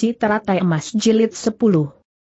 si teratai emas jilid 10.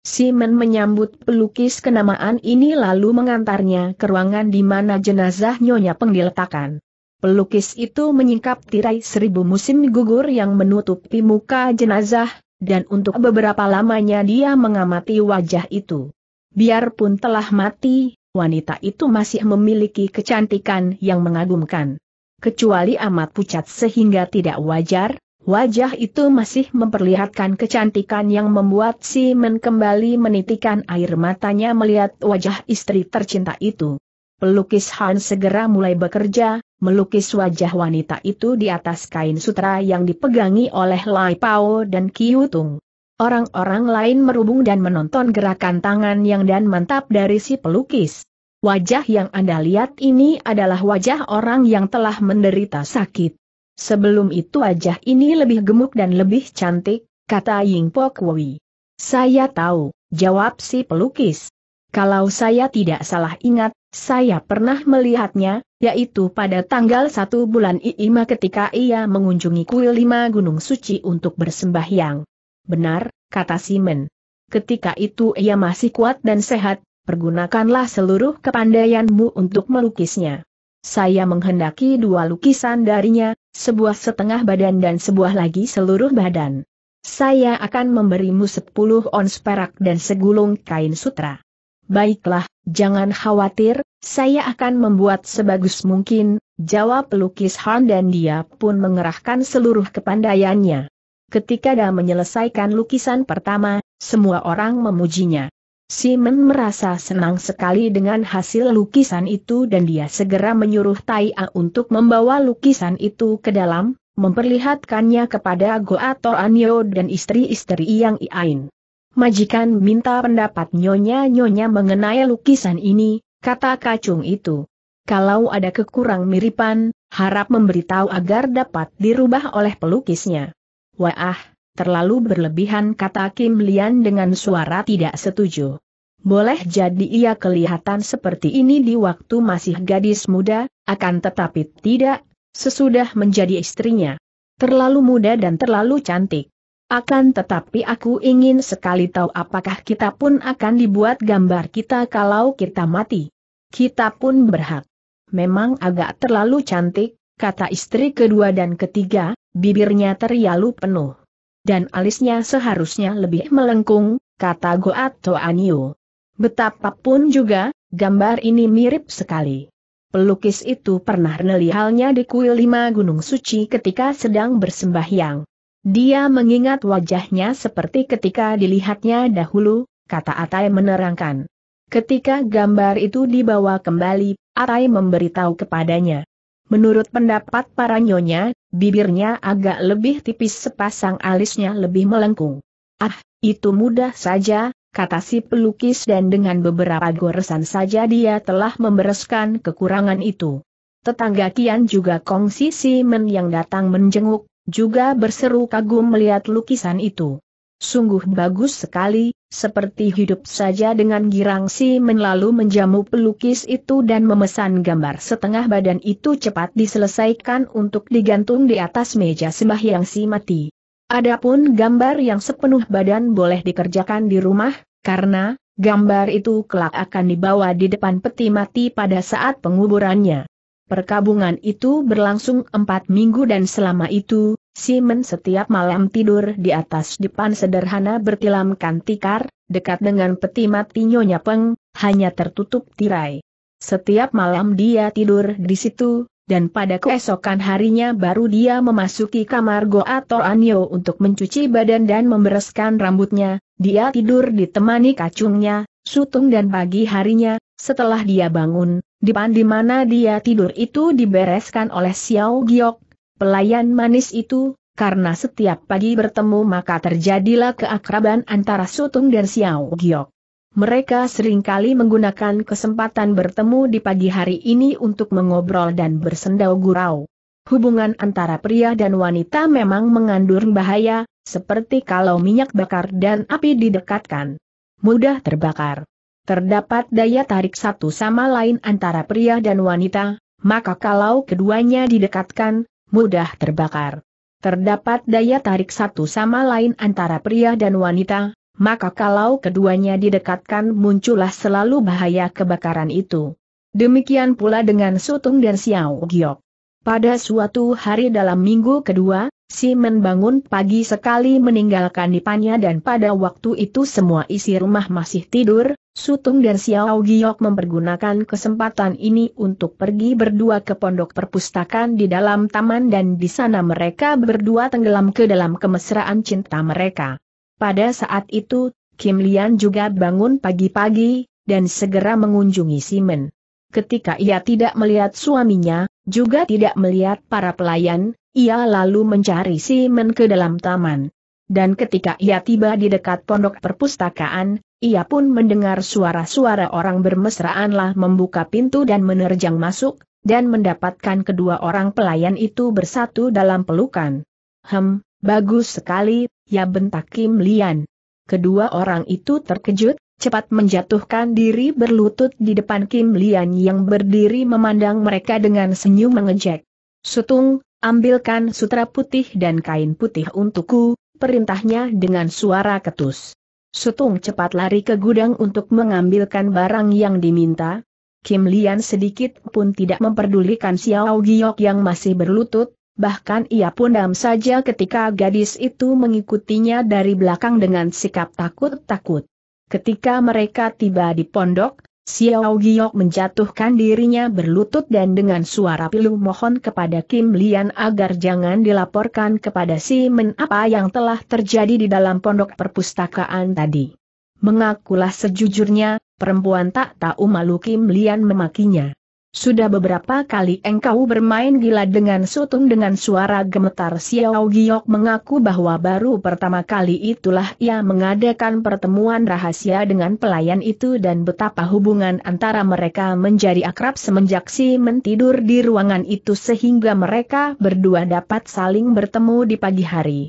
Simon menyambut pelukis kenamaan ini lalu mengantarnya ke ruangan di mana jenazah Nyonya Peng diletakkan. Pelukis itu menyingkap tirai seribu musim gugur yang menutupi muka jenazah, dan untuk beberapa lamanya dia mengamati wajah itu. Biarpun telah mati, wanita itu masih memiliki kecantikan yang mengagumkan. Kecuali amat pucat sehingga tidak wajar, Wajah itu masih memperlihatkan kecantikan yang membuat Simon kembali menitikan air matanya melihat wajah istri tercinta itu. Pelukis Han segera mulai bekerja, melukis wajah wanita itu di atas kain sutra yang dipegangi oleh Lai Pao dan Kiu Tung. Orang-orang lain merubung dan menonton gerakan tangan yang dan mantap dari si pelukis. Wajah yang Anda lihat ini adalah wajah orang yang telah menderita sakit. Sebelum itu wajah ini lebih gemuk dan lebih cantik, kata Ying Pok Wei. Saya tahu, jawab si pelukis. Kalau saya tidak salah ingat, saya pernah melihatnya, yaitu pada tanggal 1 bulan Iima ketika ia mengunjungi kuil lima gunung suci untuk bersembahyang. Benar, kata Simon. Ketika itu ia masih kuat dan sehat, pergunakanlah seluruh kepandaianmu untuk melukisnya. Saya menghendaki dua lukisan darinya, sebuah setengah badan dan sebuah lagi seluruh badan. Saya akan memberimu sepuluh ons perak dan segulung kain sutra. Baiklah, jangan khawatir, saya akan membuat sebagus mungkin, jawab pelukis Han dan dia pun mengerahkan seluruh kepandaiannya. Ketika dia menyelesaikan lukisan pertama, semua orang memujinya. Simon merasa senang sekali dengan hasil lukisan itu dan dia segera menyuruh Tai A untuk membawa lukisan itu ke dalam, memperlihatkannya kepada Goa Anyo dan istri-istri yang Iain. Majikan minta pendapat nyonya-nyonya mengenai lukisan ini, kata kacung itu. Kalau ada kekurang miripan, harap memberitahu agar dapat dirubah oleh pelukisnya. Wah, terlalu berlebihan kata Kim Lian dengan suara tidak setuju. Boleh jadi ia kelihatan seperti ini di waktu masih gadis muda, akan tetapi tidak, sesudah menjadi istrinya. Terlalu muda dan terlalu cantik. Akan tetapi aku ingin sekali tahu apakah kita pun akan dibuat gambar kita kalau kita mati. Kita pun berhak. Memang agak terlalu cantik, kata istri kedua dan ketiga, bibirnya terialu penuh dan alisnya seharusnya lebih melengkung, kata Goat Anio. Betapapun juga, gambar ini mirip sekali. Pelukis itu pernah melihatnya di kuil lima gunung suci ketika sedang bersembahyang. Dia mengingat wajahnya seperti ketika dilihatnya dahulu, kata Atai menerangkan. Ketika gambar itu dibawa kembali, Atai memberitahu kepadanya. Menurut pendapat para nyonya, bibirnya agak lebih tipis sepasang alisnya lebih melengkung. Ah, itu mudah saja, kata si pelukis dan dengan beberapa goresan saja dia telah membereskan kekurangan itu. Tetangga Kian juga kongsi Simen yang datang menjenguk, juga berseru kagum melihat lukisan itu. Sungguh bagus sekali, seperti hidup saja dengan girang si menlalu menjamu pelukis itu dan memesan gambar setengah badan itu cepat diselesaikan untuk digantung di atas meja sembahyang si mati. Adapun gambar yang sepenuh badan boleh dikerjakan di rumah, karena, gambar itu kelak akan dibawa di depan peti mati pada saat penguburannya. Perkabungan itu berlangsung empat minggu dan selama itu, Simon setiap malam tidur di atas depan sederhana bertilamkan tikar, dekat dengan peti mati Nyonya Peng, hanya tertutup tirai. Setiap malam dia tidur di situ, dan pada keesokan harinya baru dia memasuki kamar Go atau Anyo untuk mencuci badan dan membereskan rambutnya, dia tidur ditemani kacungnya, sutung dan pagi harinya, setelah dia bangun, Dipan di mana dia tidur itu dibereskan oleh Xiao Giok, pelayan manis itu, karena setiap pagi bertemu maka terjadilah keakraban antara Sutung dan Xiao Giok. Mereka sering kali menggunakan kesempatan bertemu di pagi hari ini untuk mengobrol dan bersendau gurau. Hubungan antara pria dan wanita memang mengandung bahaya, seperti kalau minyak bakar dan api didekatkan. Mudah terbakar terdapat daya tarik satu sama lain antara pria dan wanita, maka kalau keduanya didekatkan, mudah terbakar. terdapat daya tarik satu sama lain antara pria dan wanita, maka kalau keduanya didekatkan muncullah selalu bahaya kebakaran itu. Demikian pula dengan Sutung dan Xiao Giok. Pada suatu hari dalam minggu kedua, Simon bangun pagi sekali meninggalkan Nipanya dan pada waktu itu semua isi rumah masih tidur, Sutung dan Xiao Giok mempergunakan kesempatan ini untuk pergi berdua ke pondok perpustakaan di dalam taman dan di sana mereka berdua tenggelam ke dalam kemesraan cinta mereka. Pada saat itu, Kim Lian juga bangun pagi-pagi, dan segera mengunjungi Simon. Ketika ia tidak melihat suaminya, juga tidak melihat para pelayan, ia lalu mencari Simon ke dalam taman. Dan ketika ia tiba di dekat pondok perpustakaan, ia pun mendengar suara-suara orang bermesraanlah membuka pintu dan menerjang masuk, dan mendapatkan kedua orang pelayan itu bersatu dalam pelukan. Hem, bagus sekali, ya bentak Kim Lian. Kedua orang itu terkejut, cepat menjatuhkan diri berlutut di depan Kim Lian yang berdiri memandang mereka dengan senyum mengejek. Sutung, ambilkan sutra putih dan kain putih untukku, perintahnya dengan suara ketus. Sutung cepat lari ke gudang untuk mengambilkan barang yang diminta. Kim Lian sedikit pun tidak memperdulikan Xiao Giok yang masih berlutut, bahkan ia pun diam saja ketika gadis itu mengikutinya dari belakang dengan sikap takut-takut. Ketika mereka tiba di pondok, Xiao Giok menjatuhkan dirinya berlutut dan dengan suara pilu mohon kepada Kim Lian agar jangan dilaporkan kepada si Men apa yang telah terjadi di dalam pondok perpustakaan tadi. Mengakulah sejujurnya, perempuan tak tahu malu Kim Lian memakinya. Sudah beberapa kali engkau bermain gila dengan Sutung dengan suara gemetar Xiao Giok mengaku bahwa baru pertama kali itulah ia mengadakan pertemuan rahasia dengan pelayan itu dan betapa hubungan antara mereka menjadi akrab semenjak si mentidur di ruangan itu sehingga mereka berdua dapat saling bertemu di pagi hari.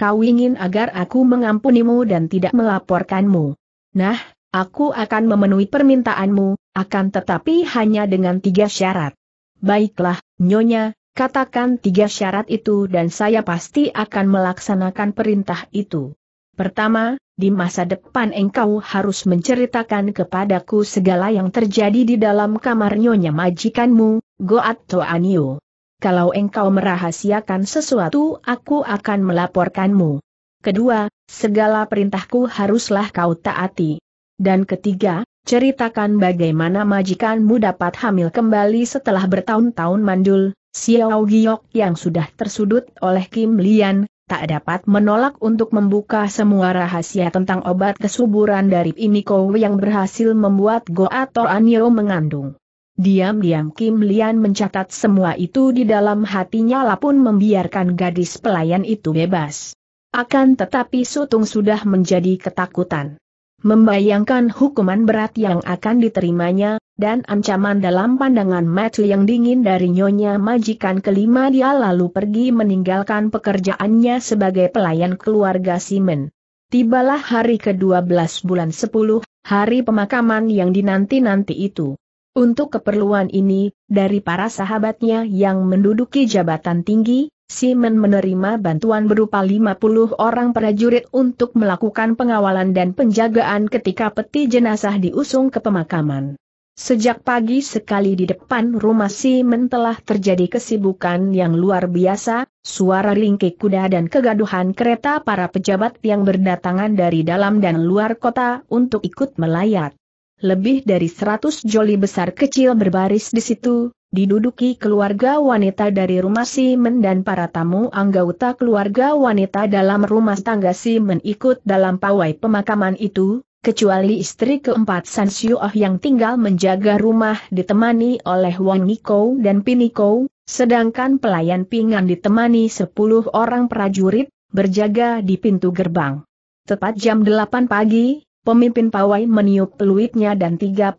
Kau ingin agar aku mengampunimu dan tidak melaporkanmu. Nah, Aku akan memenuhi permintaanmu, akan tetapi hanya dengan tiga syarat. Baiklah, Nyonya, katakan tiga syarat itu dan saya pasti akan melaksanakan perintah itu. Pertama, di masa depan engkau harus menceritakan kepadaku segala yang terjadi di dalam kamar nyonya majikanmu, Goat Toanio. Kalau engkau merahasiakan sesuatu aku akan melaporkanmu. Kedua, segala perintahku haruslah kau taati. Dan ketiga, ceritakan bagaimana majikanmu dapat hamil kembali setelah bertahun-tahun mandul, Xiao Giok yang sudah tersudut oleh Kim Lian, tak dapat menolak untuk membuka semua rahasia tentang obat kesuburan dari Imiko yang berhasil membuat Go atau Anyo mengandung. Diam-diam Kim Lian mencatat semua itu di dalam hatinya lapun membiarkan gadis pelayan itu bebas. Akan tetapi Sutung sudah menjadi ketakutan membayangkan hukuman berat yang akan diterimanya, dan ancaman dalam pandangan mata yang dingin dari nyonya majikan kelima dia lalu pergi meninggalkan pekerjaannya sebagai pelayan keluarga Simen. Tibalah hari ke-12 bulan 10, hari pemakaman yang dinanti-nanti itu. Untuk keperluan ini, dari para sahabatnya yang menduduki jabatan tinggi, Simon menerima bantuan berupa 50 orang prajurit untuk melakukan pengawalan dan penjagaan ketika peti jenazah diusung ke pemakaman. Sejak pagi sekali di depan rumah Simon telah terjadi kesibukan yang luar biasa, suara ringkik kuda dan kegaduhan kereta para pejabat yang berdatangan dari dalam dan luar kota untuk ikut melayat. Lebih dari seratus joli besar kecil berbaris di situ, diduduki keluarga wanita dari rumah Simen dan para tamu anggota keluarga wanita dalam rumah tangga Simen ikut dalam pawai pemakaman itu, kecuali istri keempat San Xiuoh yang tinggal menjaga rumah ditemani oleh Wang Niko dan Piniko, sedangkan pelayan Pingan ditemani sepuluh orang prajurit, berjaga di pintu gerbang. Tepat jam 8 pagi, Pemimpin pawai meniup peluitnya dan 34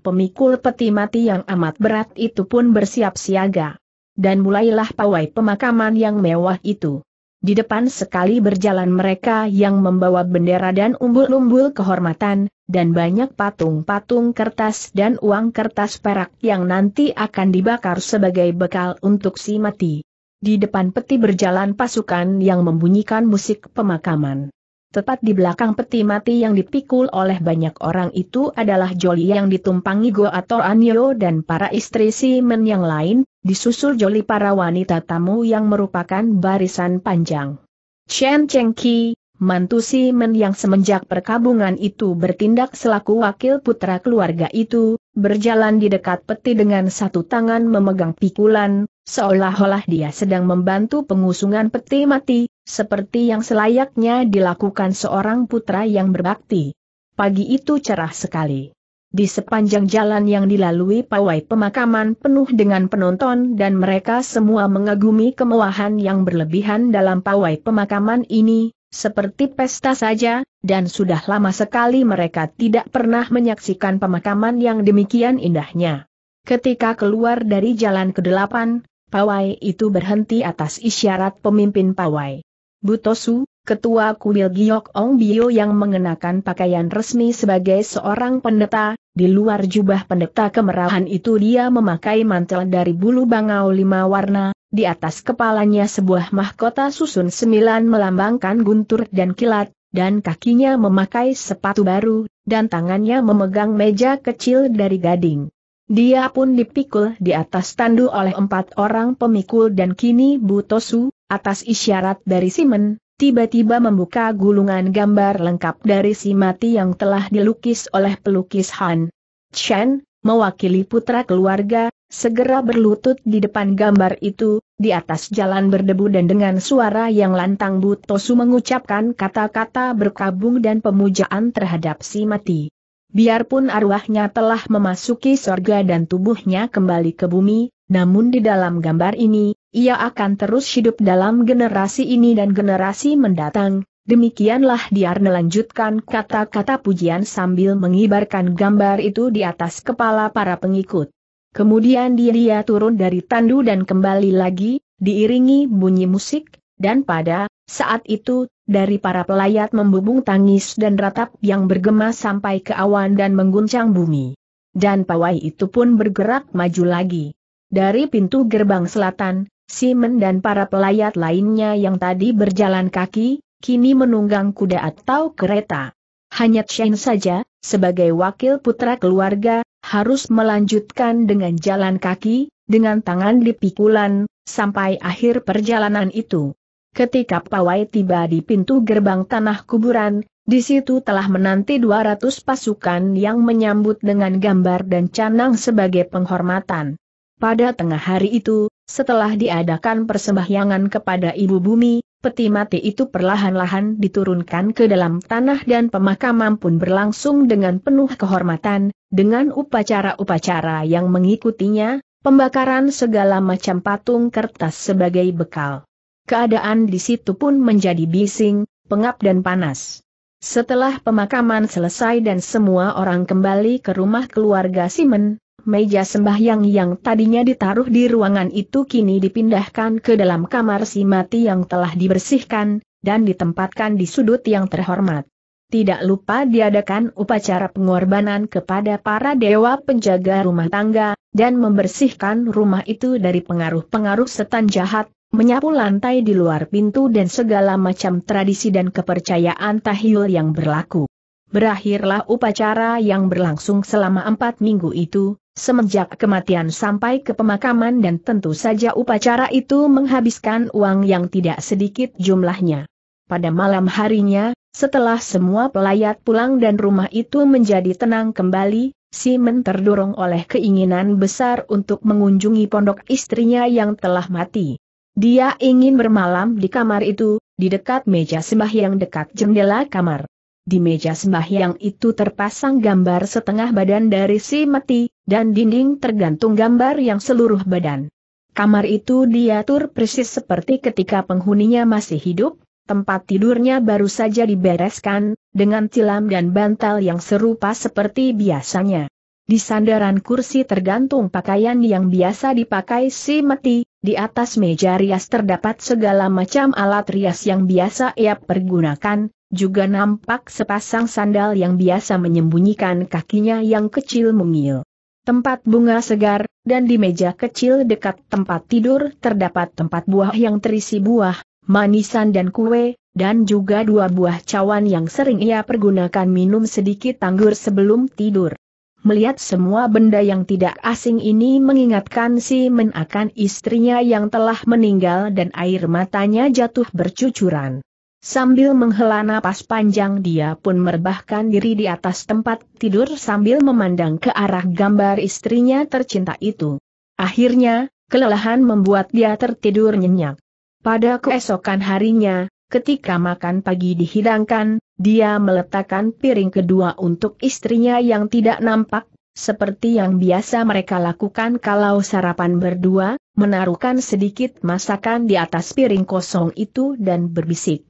pemikul peti mati yang amat berat itu pun bersiap siaga. Dan mulailah pawai pemakaman yang mewah itu. Di depan sekali berjalan mereka yang membawa bendera dan umbul-umbul kehormatan, dan banyak patung-patung kertas dan uang kertas perak yang nanti akan dibakar sebagai bekal untuk si mati. Di depan peti berjalan pasukan yang membunyikan musik pemakaman. Tepat di belakang peti mati yang dipikul oleh banyak orang itu adalah Joli yang ditumpangi Go atau Anyo dan para istri Simen yang lain, disusul Joli para wanita tamu yang merupakan barisan panjang. Chen Chengki, mantu Simen yang semenjak perkabungan itu bertindak selaku wakil putra keluarga itu, berjalan di dekat peti dengan satu tangan memegang pikulan, seolah-olah dia sedang membantu pengusungan peti mati, seperti yang selayaknya dilakukan seorang putra yang berbakti. Pagi itu cerah sekali. Di sepanjang jalan yang dilalui pawai pemakaman penuh dengan penonton dan mereka semua mengagumi kemewahan yang berlebihan dalam pawai pemakaman ini, seperti pesta saja, dan sudah lama sekali mereka tidak pernah menyaksikan pemakaman yang demikian indahnya. Ketika keluar dari jalan ke-8, pawai itu berhenti atas isyarat pemimpin pawai. Butosu, ketua kuil Giok Ong Bio yang mengenakan pakaian resmi sebagai seorang pendeta, di luar jubah pendeta kemerahan itu dia memakai mantel dari bulu bangau lima warna, di atas kepalanya sebuah mahkota susun sembilan melambangkan guntur dan kilat, dan kakinya memakai sepatu baru, dan tangannya memegang meja kecil dari gading. Dia pun dipikul di atas tandu oleh empat orang pemikul dan kini Butosu, atas isyarat dari Simen, tiba-tiba membuka gulungan gambar lengkap dari si mati yang telah dilukis oleh pelukis Han. Chen, mewakili putra keluarga, segera berlutut di depan gambar itu, di atas jalan berdebu dan dengan suara yang lantang Butosu mengucapkan kata-kata berkabung dan pemujaan terhadap si mati. Biarpun arwahnya telah memasuki sorga dan tubuhnya kembali ke bumi, namun di dalam gambar ini, ia akan terus hidup dalam generasi ini dan generasi mendatang. Demikianlah dia melanjutkan kata-kata pujian sambil mengibarkan gambar itu di atas kepala para pengikut. Kemudian dia, dia turun dari tandu dan kembali lagi, diiringi bunyi musik, dan pada saat itu dari para pelayat membubung tangis dan ratap yang bergema sampai ke awan dan mengguncang bumi. Dan pawai itu pun bergerak maju lagi. Dari pintu gerbang selatan, Simon dan para pelayat lainnya yang tadi berjalan kaki, kini menunggang kuda atau kereta. Hanya Chen saja, sebagai wakil putra keluarga, harus melanjutkan dengan jalan kaki, dengan tangan di pikulan, sampai akhir perjalanan itu. Ketika pawai tiba di pintu gerbang tanah kuburan, di situ telah menanti 200 pasukan yang menyambut dengan gambar dan canang sebagai penghormatan. Pada tengah hari itu, setelah diadakan persembahyangan kepada ibu bumi, peti mati itu perlahan-lahan diturunkan ke dalam tanah dan pemakaman pun berlangsung dengan penuh kehormatan, dengan upacara-upacara yang mengikutinya, pembakaran segala macam patung kertas sebagai bekal keadaan di situ pun menjadi bising, pengap dan panas. Setelah pemakaman selesai dan semua orang kembali ke rumah keluarga Simen, meja sembahyang yang tadinya ditaruh di ruangan itu kini dipindahkan ke dalam kamar si mati yang telah dibersihkan, dan ditempatkan di sudut yang terhormat. Tidak lupa diadakan upacara pengorbanan kepada para dewa penjaga rumah tangga, dan membersihkan rumah itu dari pengaruh-pengaruh setan jahat, menyapu lantai di luar pintu dan segala macam tradisi dan kepercayaan tahyul yang berlaku. Berakhirlah upacara yang berlangsung selama empat minggu itu, semenjak kematian sampai ke pemakaman dan tentu saja upacara itu menghabiskan uang yang tidak sedikit jumlahnya. Pada malam harinya, setelah semua pelayat pulang dan rumah itu menjadi tenang kembali, Simon terdorong oleh keinginan besar untuk mengunjungi pondok istrinya yang telah mati. Dia ingin bermalam di kamar itu, di dekat meja sembahyang dekat jendela kamar. Di meja sembahyang itu terpasang gambar setengah badan dari si mati, dan dinding tergantung gambar yang seluruh badan. Kamar itu diatur persis seperti ketika penghuninya masih hidup, tempat tidurnya baru saja dibereskan, dengan tilam dan bantal yang serupa seperti biasanya. Di sandaran kursi tergantung pakaian yang biasa dipakai si mati, di atas meja rias terdapat segala macam alat rias yang biasa ia pergunakan, juga nampak sepasang sandal yang biasa menyembunyikan kakinya yang kecil mungil. tempat bunga segar, dan di meja kecil dekat tempat tidur terdapat tempat buah yang terisi buah, manisan dan kue, dan juga dua buah cawan yang sering ia pergunakan minum sedikit anggur sebelum tidur. Melihat semua benda yang tidak asing ini mengingatkan si Men akan istrinya yang telah meninggal dan air matanya jatuh bercucuran. Sambil menghela napas panjang dia pun merebahkan diri di atas tempat tidur sambil memandang ke arah gambar istrinya tercinta itu. Akhirnya, kelelahan membuat dia tertidur nyenyak. Pada keesokan harinya, ketika makan pagi dihidangkan, dia meletakkan piring kedua untuk istrinya yang tidak nampak, seperti yang biasa mereka lakukan kalau sarapan berdua, menaruhkan sedikit masakan di atas piring kosong itu dan berbisik.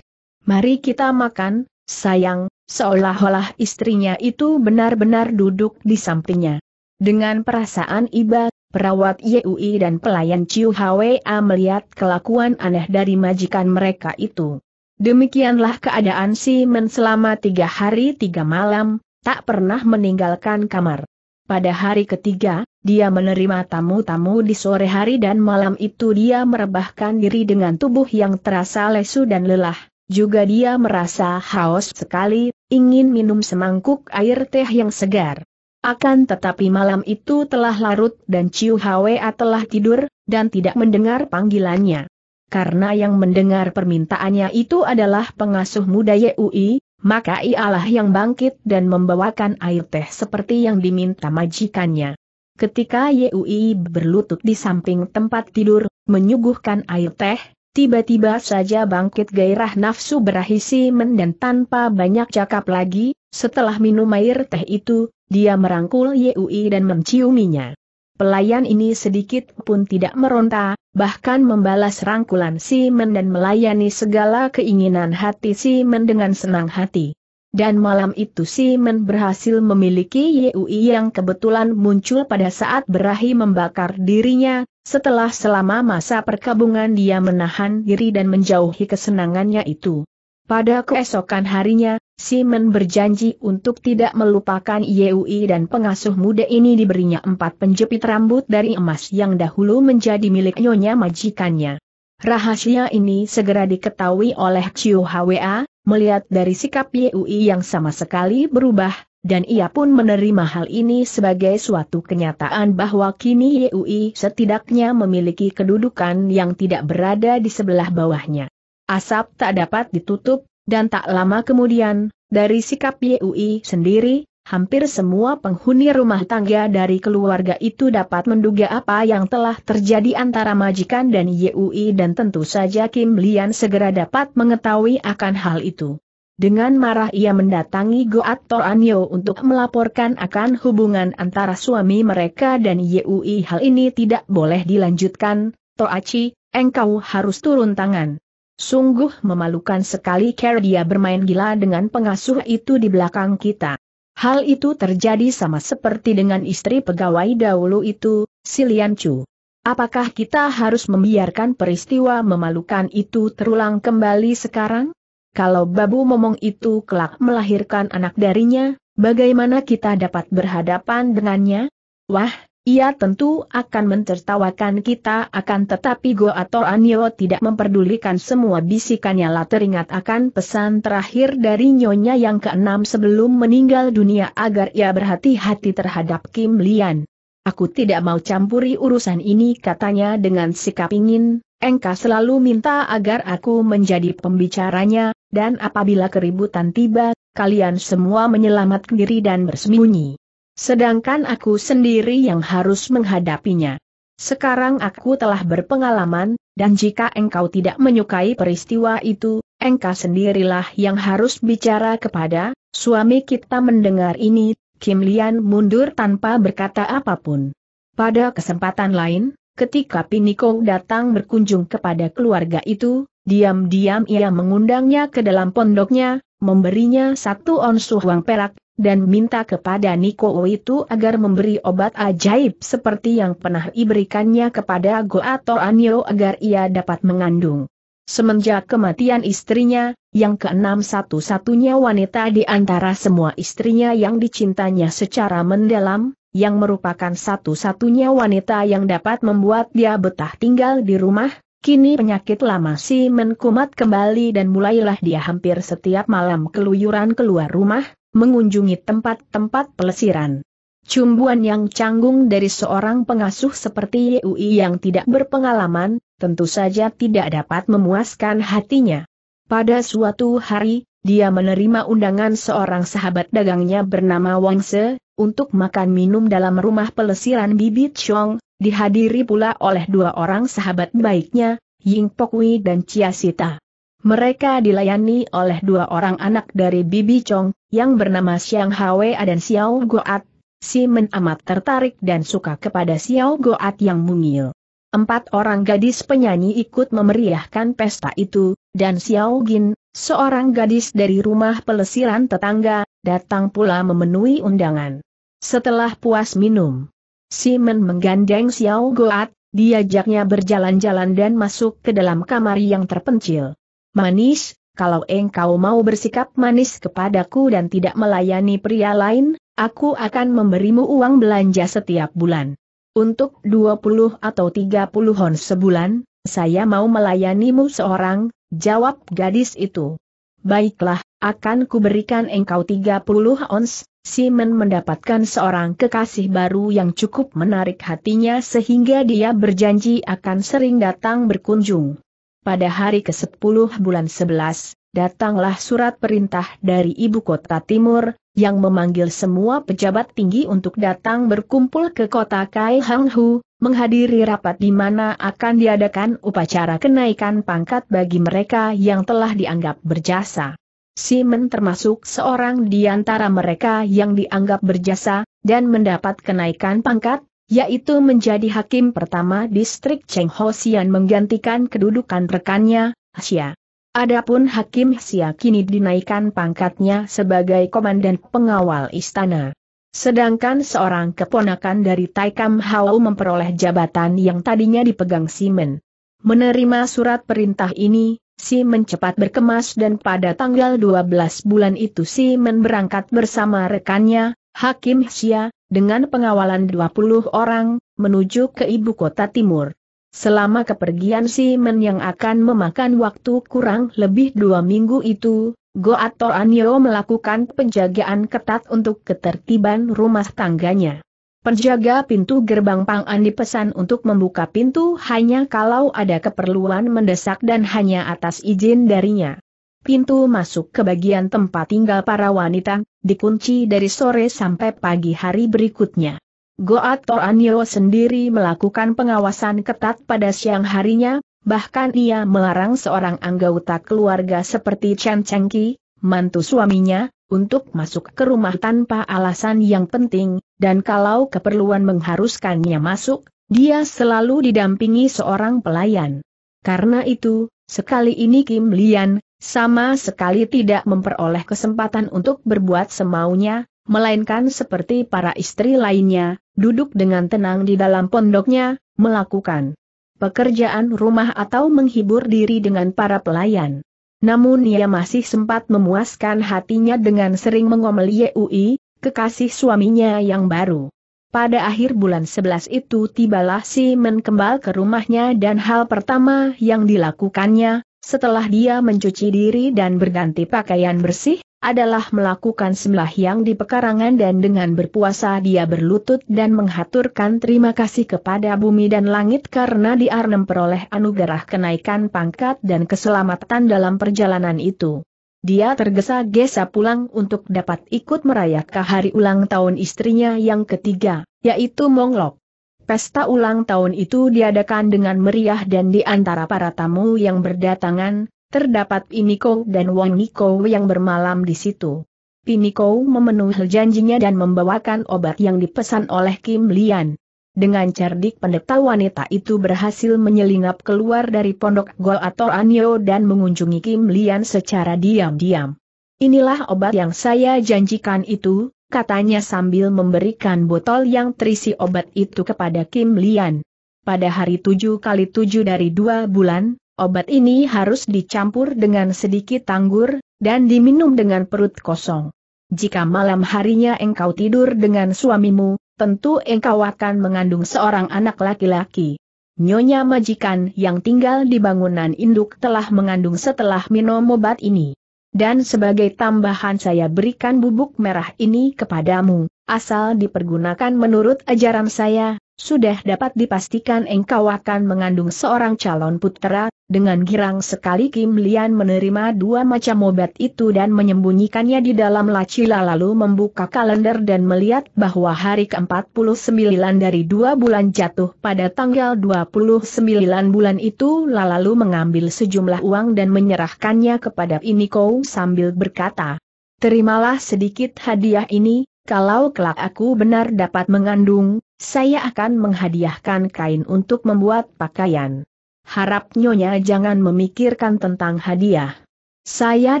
Mari kita makan, sayang, seolah-olah istrinya itu benar-benar duduk di sampingnya. Dengan perasaan iba, perawat Yui dan pelayan Ciu Hwa melihat kelakuan aneh dari majikan mereka itu. Demikianlah keadaan si Men selama tiga hari tiga malam, tak pernah meninggalkan kamar. Pada hari ketiga, dia menerima tamu-tamu di sore hari dan malam itu dia merebahkan diri dengan tubuh yang terasa lesu dan lelah. Juga dia merasa haus sekali, ingin minum semangkuk air teh yang segar. Akan tetapi malam itu telah larut dan Ciu Hwa telah tidur, dan tidak mendengar panggilannya. Karena yang mendengar permintaannya itu adalah pengasuh muda Yui, maka ialah yang bangkit dan membawakan air teh seperti yang diminta majikannya. Ketika Yui berlutut di samping tempat tidur, menyuguhkan air teh, tiba-tiba saja bangkit gairah nafsu berahisi men dan tanpa banyak cakap lagi, setelah minum air teh itu, dia merangkul Yui dan menciuminya. Pelayan ini sedikit pun tidak meronta, bahkan membalas rangkulan Simon dan melayani segala keinginan hati Simon dengan senang hati. Dan malam itu Simon berhasil memiliki Yui yang kebetulan muncul pada saat berahi membakar dirinya, setelah selama masa perkabungan dia menahan diri dan menjauhi kesenangannya itu. Pada keesokan harinya, Simon berjanji untuk tidak melupakan Yeui dan pengasuh muda ini diberinya empat penjepit rambut dari emas yang dahulu menjadi milik nyonya majikannya. Rahasia ini segera diketahui oleh Chiu Hwa, melihat dari sikap Yeui yang sama sekali berubah, dan ia pun menerima hal ini sebagai suatu kenyataan bahwa kini Yeui setidaknya memiliki kedudukan yang tidak berada di sebelah bawahnya. Asap tak dapat ditutup, dan tak lama kemudian, dari sikap Yui sendiri, hampir semua penghuni rumah tangga dari keluarga itu dapat menduga apa yang telah terjadi antara majikan dan Yui dan tentu saja Kim Lian segera dapat mengetahui akan hal itu. Dengan marah ia mendatangi Goat Toranyo untuk melaporkan akan hubungan antara suami mereka dan Yui hal ini tidak boleh dilanjutkan, Toachi, engkau harus turun tangan. Sungguh memalukan sekali cara dia bermain gila dengan pengasuh itu di belakang kita. Hal itu terjadi sama seperti dengan istri pegawai dahulu itu, Silian Chu. Apakah kita harus membiarkan peristiwa memalukan itu terulang kembali sekarang? Kalau babu momong itu kelak melahirkan anak darinya, bagaimana kita dapat berhadapan dengannya? Wah, ia tentu akan mentertawakan kita akan tetapi Go atau Anyo tidak memperdulikan semua bisikannya lah teringat akan pesan terakhir dari nyonya yang keenam sebelum meninggal dunia agar ia berhati-hati terhadap Kim Lian. Aku tidak mau campuri urusan ini katanya dengan sikap ingin, engkau selalu minta agar aku menjadi pembicaranya, dan apabila keributan tiba, kalian semua menyelamatkan diri dan bersembunyi. Sedangkan aku sendiri yang harus menghadapinya. Sekarang aku telah berpengalaman, dan jika engkau tidak menyukai peristiwa itu, engkau sendirilah yang harus bicara kepada suami kita mendengar ini, Kim Lian mundur tanpa berkata apa pun. Pada kesempatan lain, ketika Piniko datang berkunjung kepada keluarga itu, diam-diam ia mengundangnya ke dalam pondoknya, memberinya satu ons uang perak, dan minta kepada Niko itu agar memberi obat ajaib seperti yang pernah diberikannya kepada Go atau Anyo agar ia dapat mengandung. Semenjak kematian istrinya, yang keenam satu-satunya wanita di antara semua istrinya yang dicintanya secara mendalam, yang merupakan satu-satunya wanita yang dapat membuat dia betah tinggal di rumah, kini penyakit lama si menkumat kembali dan mulailah dia hampir setiap malam keluyuran keluar rumah, mengunjungi tempat-tempat pelesiran. Cumbuan yang canggung dari seorang pengasuh seperti Yui yang tidak berpengalaman, tentu saja tidak dapat memuaskan hatinya. Pada suatu hari, dia menerima undangan seorang sahabat dagangnya bernama Wang Se, untuk makan minum dalam rumah pelesiran Bibi Chong, dihadiri pula oleh dua orang sahabat baiknya, Ying Pokwi dan Chia Sita. Mereka dilayani oleh dua orang anak dari Bibi Chong, yang bernama Xiang Hwa dan Xiao Goat. Si Men amat tertarik dan suka kepada Xiao Goat yang mungil. Empat orang gadis penyanyi ikut memeriahkan pesta itu, dan Xiao Gin, seorang gadis dari rumah pelesiran tetangga, datang pula memenuhi undangan. Setelah puas minum, Simon menggandeng Xiao Goat, diajaknya berjalan-jalan dan masuk ke dalam kamar yang terpencil. Manis, kalau engkau mau bersikap manis kepadaku dan tidak melayani pria lain, aku akan memberimu uang belanja setiap bulan. Untuk 20 atau 30 hon sebulan, saya mau melayanimu seorang, jawab gadis itu. Baiklah, akan kuberikan engkau 30 ons, Simon mendapatkan seorang kekasih baru yang cukup menarik hatinya sehingga dia berjanji akan sering datang berkunjung. Pada hari ke-10 bulan 11, datanglah surat perintah dari ibu kota timur, yang memanggil semua pejabat tinggi untuk datang berkumpul ke kota Kai Hanghu, menghadiri rapat di mana akan diadakan upacara kenaikan pangkat bagi mereka yang telah dianggap berjasa. Simon termasuk seorang di antara mereka yang dianggap berjasa, dan mendapat kenaikan pangkat, yaitu menjadi hakim pertama distrik Cheng Ho Sian menggantikan kedudukan rekannya, Xia. Adapun Hakim Xia kini dinaikkan pangkatnya sebagai komandan pengawal istana. Sedangkan seorang keponakan dari Taikam Hao memperoleh jabatan yang tadinya dipegang Simen. Menerima surat perintah ini, Simen cepat berkemas dan pada tanggal 12 bulan itu Simen berangkat bersama rekannya, Hakim Xia, dengan pengawalan 20 orang, menuju ke ibu kota timur. Selama kepergian Simen yang akan memakan waktu kurang lebih dua minggu itu, Goato Anyo melakukan penjagaan ketat untuk ketertiban rumah tangganya. Penjaga pintu gerbang Pang'an dipesan untuk membuka pintu hanya kalau ada keperluan mendesak dan hanya atas izin darinya. Pintu masuk ke bagian tempat tinggal para wanita, dikunci dari sore sampai pagi hari berikutnya. Goato Anyo sendiri melakukan pengawasan ketat pada siang harinya, Bahkan ia melarang seorang anggota keluarga seperti Chen Chengki, mantu suaminya, untuk masuk ke rumah tanpa alasan yang penting, dan kalau keperluan mengharuskannya masuk, dia selalu didampingi seorang pelayan. Karena itu, sekali ini Kim Lian, sama sekali tidak memperoleh kesempatan untuk berbuat semaunya, melainkan seperti para istri lainnya, duduk dengan tenang di dalam pondoknya, melakukan pekerjaan rumah atau menghibur diri dengan para pelayan. Namun ia masih sempat memuaskan hatinya dengan sering mengomel Yui, kekasih suaminya yang baru. Pada akhir bulan 11 itu tibalah si kembal ke rumahnya dan hal pertama yang dilakukannya, setelah dia mencuci diri dan berganti pakaian bersih, adalah melakukan sembahyang di pekarangan dan dengan berpuasa dia berlutut dan menghaturkan terima kasih kepada bumi dan langit karena dia memperoleh anugerah kenaikan pangkat dan keselamatan dalam perjalanan itu. Dia tergesa-gesa pulang untuk dapat ikut merayakan hari ulang tahun istrinya yang ketiga, yaitu Monglok. Pesta ulang tahun itu diadakan dengan meriah dan di antara para tamu yang berdatangan, terdapat Piniko dan Wang Niko yang bermalam di situ. Piniko memenuhi janjinya dan membawakan obat yang dipesan oleh Kim Lian. Dengan cerdik pendeta wanita itu berhasil menyelinap keluar dari pondok Gol atau Anyo dan mengunjungi Kim Lian secara diam-diam. Inilah obat yang saya janjikan itu, katanya sambil memberikan botol yang terisi obat itu kepada Kim Lian. Pada hari tujuh kali tujuh dari dua bulan, Obat ini harus dicampur dengan sedikit anggur, dan diminum dengan perut kosong. Jika malam harinya engkau tidur dengan suamimu, tentu engkau akan mengandung seorang anak laki-laki. Nyonya majikan yang tinggal di bangunan induk telah mengandung setelah minum obat ini. Dan sebagai tambahan saya berikan bubuk merah ini kepadamu, asal dipergunakan menurut ajaran saya, sudah dapat dipastikan engkau akan mengandung seorang calon putra, dengan girang sekali Kim Lian menerima dua macam obat itu dan menyembunyikannya di dalam laci lalu membuka kalender dan melihat bahwa hari ke-49 dari dua bulan jatuh pada tanggal 29 bulan itu lalu mengambil sejumlah uang dan menyerahkannya kepada Iniko sambil berkata, Terimalah sedikit hadiah ini, kalau kelak aku benar dapat mengandung, saya akan menghadiahkan kain untuk membuat pakaian. Harap nyonya jangan memikirkan tentang hadiah. Saya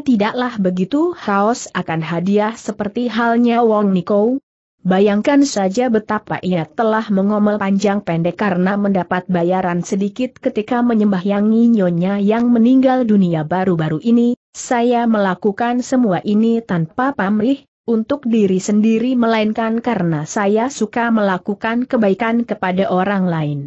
tidaklah begitu haus akan hadiah seperti halnya Wong Niko. Bayangkan saja betapa ia telah mengomel panjang pendek karena mendapat bayaran sedikit ketika menyembahyangi nyonya yang meninggal dunia baru-baru ini. Saya melakukan semua ini tanpa pamrih, untuk diri sendiri melainkan karena saya suka melakukan kebaikan kepada orang lain.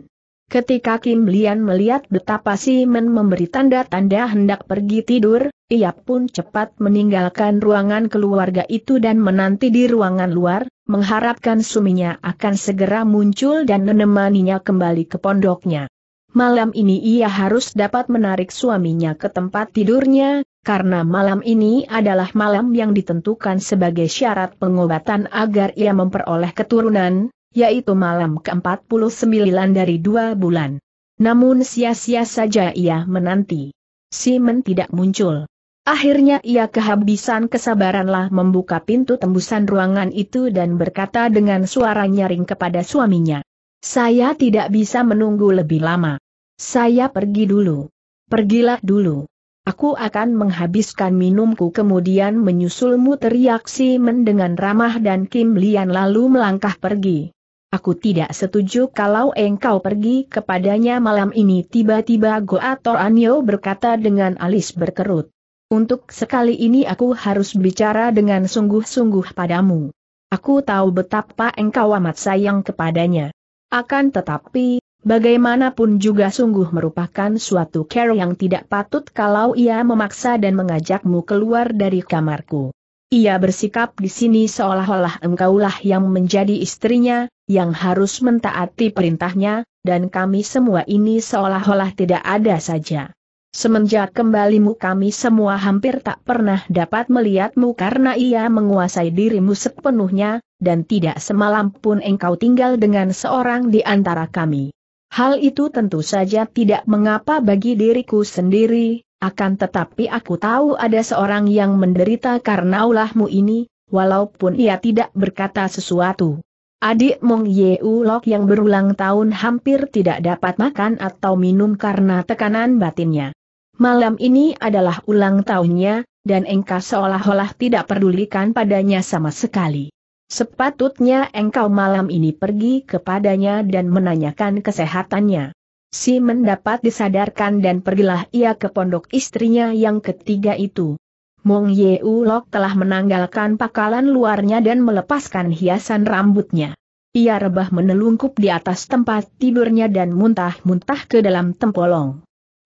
Ketika Kim Lian melihat betapa Men memberi tanda-tanda hendak pergi tidur, ia pun cepat meninggalkan ruangan keluarga itu dan menanti di ruangan luar, mengharapkan suminya akan segera muncul dan menemaninya kembali ke pondoknya. Malam ini ia harus dapat menarik suaminya ke tempat tidurnya, karena malam ini adalah malam yang ditentukan sebagai syarat pengobatan agar ia memperoleh keturunan, yaitu malam ke-49 dari dua bulan. Namun sia-sia saja ia menanti. Simon tidak muncul. Akhirnya ia kehabisan kesabaranlah membuka pintu tembusan ruangan itu dan berkata dengan suara nyaring kepada suaminya. Saya tidak bisa menunggu lebih lama. Saya pergi dulu. Pergilah dulu. Aku akan menghabiskan minumku kemudian menyusulmu teriak Men dengan ramah dan Kim Lian lalu melangkah pergi. Aku tidak setuju kalau engkau pergi kepadanya malam ini tiba-tiba Goator Anyo berkata dengan alis berkerut. Untuk sekali ini aku harus bicara dengan sungguh-sungguh padamu. Aku tahu betapa engkau amat sayang kepadanya. Akan tetapi, Bagaimanapun juga sungguh merupakan suatu care yang tidak patut kalau ia memaksa dan mengajakmu keluar dari kamarku. Ia bersikap di sini seolah-olah engkaulah yang menjadi istrinya, yang harus mentaati perintahnya, dan kami semua ini seolah-olah tidak ada saja. Semenjak kembalimu kami semua hampir tak pernah dapat melihatmu karena ia menguasai dirimu sepenuhnya, dan tidak semalam pun engkau tinggal dengan seorang di antara kami. Hal itu tentu saja tidak mengapa bagi diriku sendiri, akan tetapi aku tahu ada seorang yang menderita karena ulahmu ini, walaupun ia tidak berkata sesuatu. Adik Mong Yeu Lok yang berulang tahun hampir tidak dapat makan atau minum karena tekanan batinnya. Malam ini adalah ulang tahunnya, dan engkau seolah-olah tidak pedulikan padanya sama sekali. Sepatutnya engkau malam ini pergi kepadanya dan menanyakan kesehatannya. Si mendapat disadarkan dan pergilah ia ke pondok istrinya yang ketiga itu. Mong Yeu Lok telah menanggalkan pakalan luarnya dan melepaskan hiasan rambutnya. Ia rebah menelungkup di atas tempat tidurnya dan muntah-muntah ke dalam tempolong.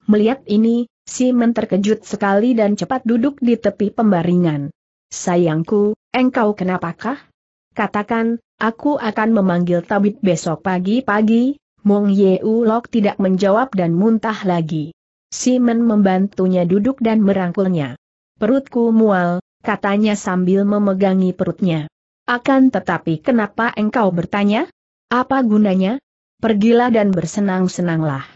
Melihat ini, Men terkejut sekali dan cepat duduk di tepi pembaringan. Sayangku, engkau kenapakah? Katakan, aku akan memanggil tabib besok pagi-pagi, Mong Yeu Lok tidak menjawab dan muntah lagi. Simon membantunya duduk dan merangkulnya. Perutku mual, katanya sambil memegangi perutnya. Akan tetapi kenapa engkau bertanya? Apa gunanya? Pergilah dan bersenang-senanglah.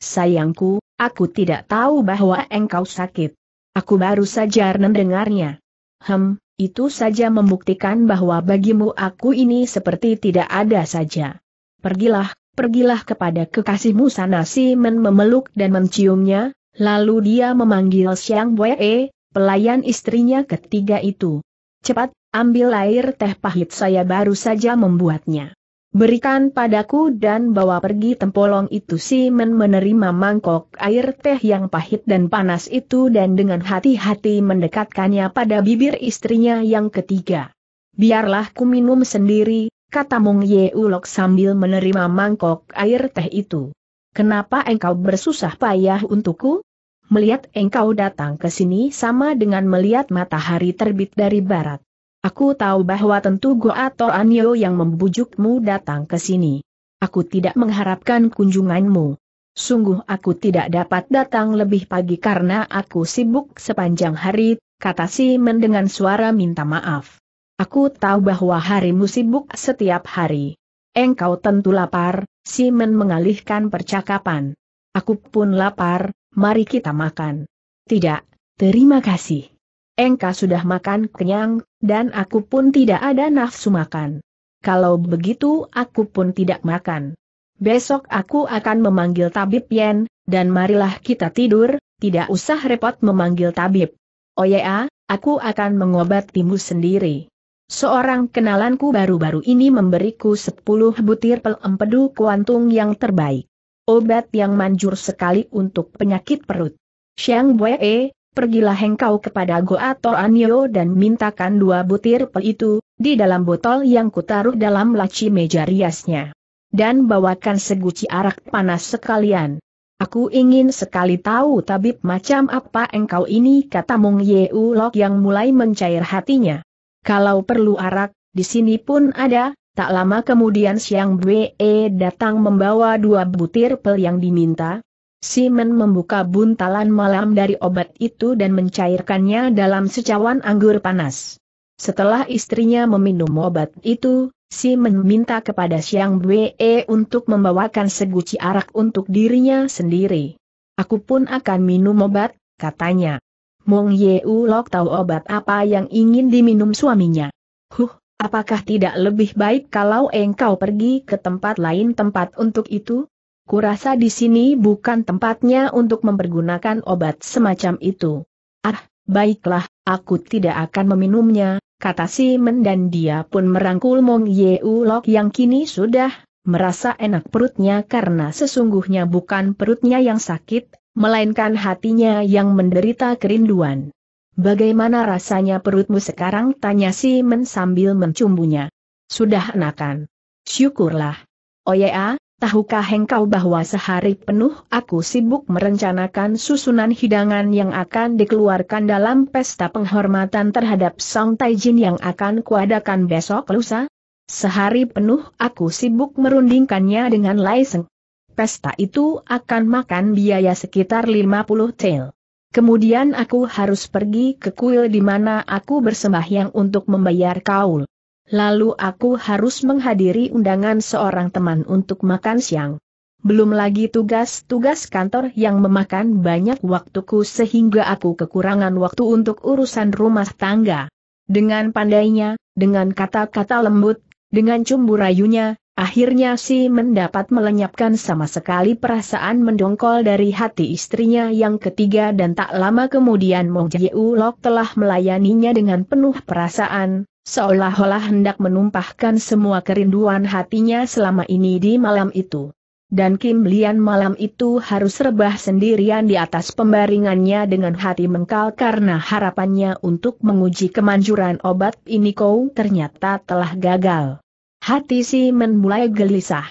Sayangku, aku tidak tahu bahwa engkau sakit. Aku baru saja mendengarnya. Hem, itu saja membuktikan bahwa bagimu aku ini seperti tidak ada saja. Pergilah, pergilah kepada kekasihmu sana Men memeluk dan menciumnya, lalu dia memanggil Siang Bue, pelayan istrinya ketiga itu. Cepat, ambil air teh pahit saya baru saja membuatnya. Berikan padaku dan bawa pergi tempolong itu Men menerima mangkok air teh yang pahit dan panas itu dan dengan hati-hati mendekatkannya pada bibir istrinya yang ketiga. Biarlah ku minum sendiri, kata Mong Ye Ulok sambil menerima mangkok air teh itu. Kenapa engkau bersusah payah untukku? Melihat engkau datang ke sini sama dengan melihat matahari terbit dari barat. Aku tahu bahwa tentu Goa atau Anyo yang membujukmu datang ke sini. Aku tidak mengharapkan kunjunganmu. Sungguh aku tidak dapat datang lebih pagi karena aku sibuk sepanjang hari, kata Simon dengan suara minta maaf. Aku tahu bahwa harimu sibuk setiap hari. Engkau tentu lapar, Simon mengalihkan percakapan. Aku pun lapar, mari kita makan. Tidak, terima kasih. Engkau sudah makan kenyang, dan aku pun tidak ada nafsu makan. Kalau begitu aku pun tidak makan. Besok aku akan memanggil tabib Yen, dan marilah kita tidur, tidak usah repot memanggil tabib. Oh ya, aku akan mengobatimu sendiri. Seorang kenalanku baru-baru ini memberiku sepuluh butir pel empedu kuantung yang terbaik. Obat yang manjur sekali untuk penyakit perut. Xiang Bue, pergilah engkau kepada Goa Anyo dan mintakan dua butir pel itu, di dalam botol yang kutaruh dalam laci meja riasnya dan bawakan seguci arak panas sekalian. Aku ingin sekali tahu tabib macam apa engkau ini kata Mong Yeu Lok yang mulai mencair hatinya. Kalau perlu arak, di sini pun ada, tak lama kemudian Siang Bwe datang membawa dua butir pel yang diminta. Simon membuka buntalan malam dari obat itu dan mencairkannya dalam secawan anggur panas. Setelah istrinya meminum obat itu, Si meminta kepada Siang Bwe untuk membawakan seguci arak untuk dirinya sendiri. Aku pun akan minum obat, katanya. Mong Ye Lok tahu obat apa yang ingin diminum suaminya. Huh, apakah tidak lebih baik kalau engkau pergi ke tempat lain tempat untuk itu? Kurasa di sini bukan tempatnya untuk mempergunakan obat semacam itu. Ah, baiklah, aku tidak akan meminumnya, kata Simon dan dia pun merangkul Mong Yeu Lok yang kini sudah merasa enak perutnya karena sesungguhnya bukan perutnya yang sakit, melainkan hatinya yang menderita kerinduan. Bagaimana rasanya perutmu sekarang? Tanya Simon sambil mencumbunya. Sudah enakan. Syukurlah. Oh ya, Tahukah engkau bahwa sehari penuh aku sibuk merencanakan susunan hidangan yang akan dikeluarkan dalam pesta penghormatan terhadap Sang Taijin yang akan kuadakan besok lusa? Sehari penuh aku sibuk merundingkannya dengan Laiseng. Pesta itu akan makan biaya sekitar 50 tel. Kemudian aku harus pergi ke kuil di mana aku bersembahyang untuk membayar kaul. Lalu aku harus menghadiri undangan seorang teman untuk makan siang. Belum lagi tugas-tugas kantor yang memakan banyak waktuku sehingga aku kekurangan waktu untuk urusan rumah tangga. Dengan pandainya, dengan kata-kata lembut, dengan cumbu rayunya, akhirnya si mendapat melenyapkan sama sekali perasaan mendongkol dari hati istrinya yang ketiga dan tak lama kemudian Mong Lok telah melayaninya dengan penuh perasaan, seolah-olah hendak menumpahkan semua kerinduan hatinya selama ini di malam itu. Dan Kim Lian malam itu harus rebah sendirian di atas pembaringannya dengan hati mengkal karena harapannya untuk menguji kemanjuran obat ini kau ternyata telah gagal. Hati si Men mulai gelisah.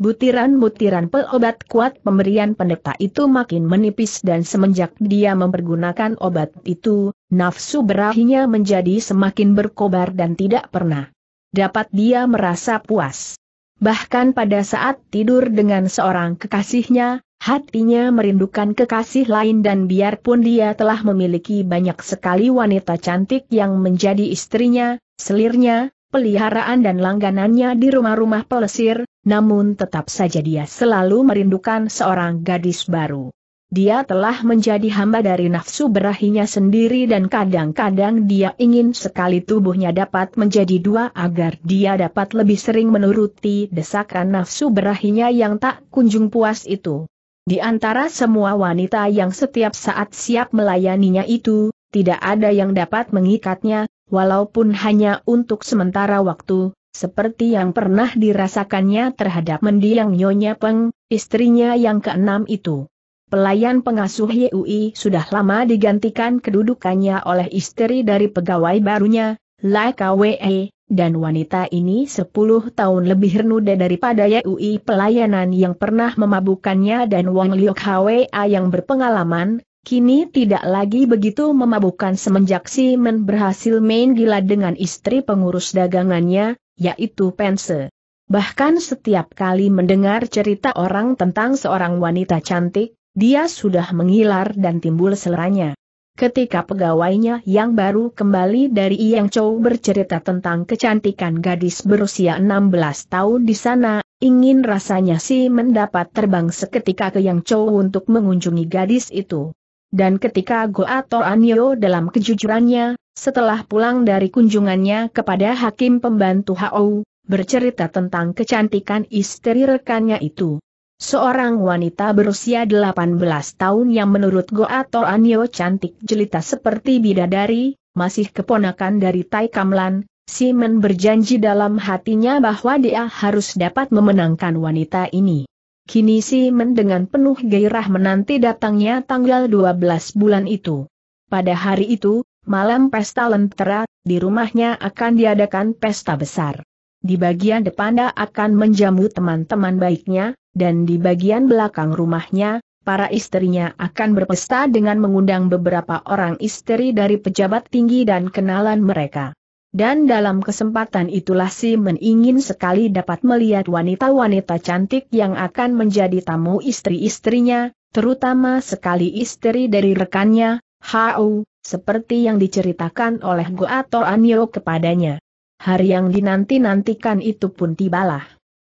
Butiran-butiran pel obat kuat pemberian pendeta itu makin menipis dan semenjak dia mempergunakan obat itu, nafsu berahinya menjadi semakin berkobar dan tidak pernah dapat dia merasa puas. Bahkan pada saat tidur dengan seorang kekasihnya, hatinya merindukan kekasih lain dan biarpun dia telah memiliki banyak sekali wanita cantik yang menjadi istrinya, selirnya, peliharaan dan langganannya di rumah-rumah pelesir, namun tetap saja dia selalu merindukan seorang gadis baru. Dia telah menjadi hamba dari nafsu berahinya sendiri dan kadang-kadang dia ingin sekali tubuhnya dapat menjadi dua agar dia dapat lebih sering menuruti desakan nafsu berahinya yang tak kunjung puas itu. Di antara semua wanita yang setiap saat siap melayaninya itu, tidak ada yang dapat mengikatnya, walaupun hanya untuk sementara waktu, seperti yang pernah dirasakannya terhadap mendiang Nyonya Peng, istrinya yang keenam itu. Pelayan pengasuh Yui sudah lama digantikan kedudukannya oleh istri dari pegawai barunya, Lai Kwe, dan wanita ini sepuluh tahun lebih rendah daripada Yui pelayanan yang pernah memabukkannya dan Wang Liok HWA yang berpengalaman, kini tidak lagi begitu memabukkan semenjak si Men berhasil main gila dengan istri pengurus dagangannya, yaitu Pense. Bahkan setiap kali mendengar cerita orang tentang seorang wanita cantik, dia sudah mengilar dan timbul seleranya. Ketika pegawainya yang baru kembali dari Yang Chou bercerita tentang kecantikan gadis berusia 16 tahun di sana, ingin rasanya si mendapat terbang seketika ke Yang Chou untuk mengunjungi gadis itu. Dan ketika Goato Anyo dalam kejujurannya, setelah pulang dari kunjungannya kepada hakim pembantu Hou, bercerita tentang kecantikan istri rekannya itu. Seorang wanita berusia 18 tahun yang menurut Goato Anyo cantik jelita seperti bidadari, masih keponakan dari Tai Kamlan, Simon berjanji dalam hatinya bahwa dia harus dapat memenangkan wanita ini. Kini Simon dengan penuh gairah menanti datangnya tanggal 12 bulan itu. Pada hari itu, malam pesta lentera, di rumahnya akan diadakan pesta besar. Di bagian depan akan menjamu teman-teman baiknya, dan di bagian belakang rumahnya, para istrinya akan berpesta dengan mengundang beberapa orang istri dari pejabat tinggi dan kenalan mereka. Dan dalam kesempatan itulah si ingin sekali dapat melihat wanita-wanita cantik yang akan menjadi tamu istri-istrinya, terutama sekali istri dari rekannya, Hao, seperti yang diceritakan oleh Goato Anyo kepadanya. Hari yang dinanti-nantikan itu pun tibalah.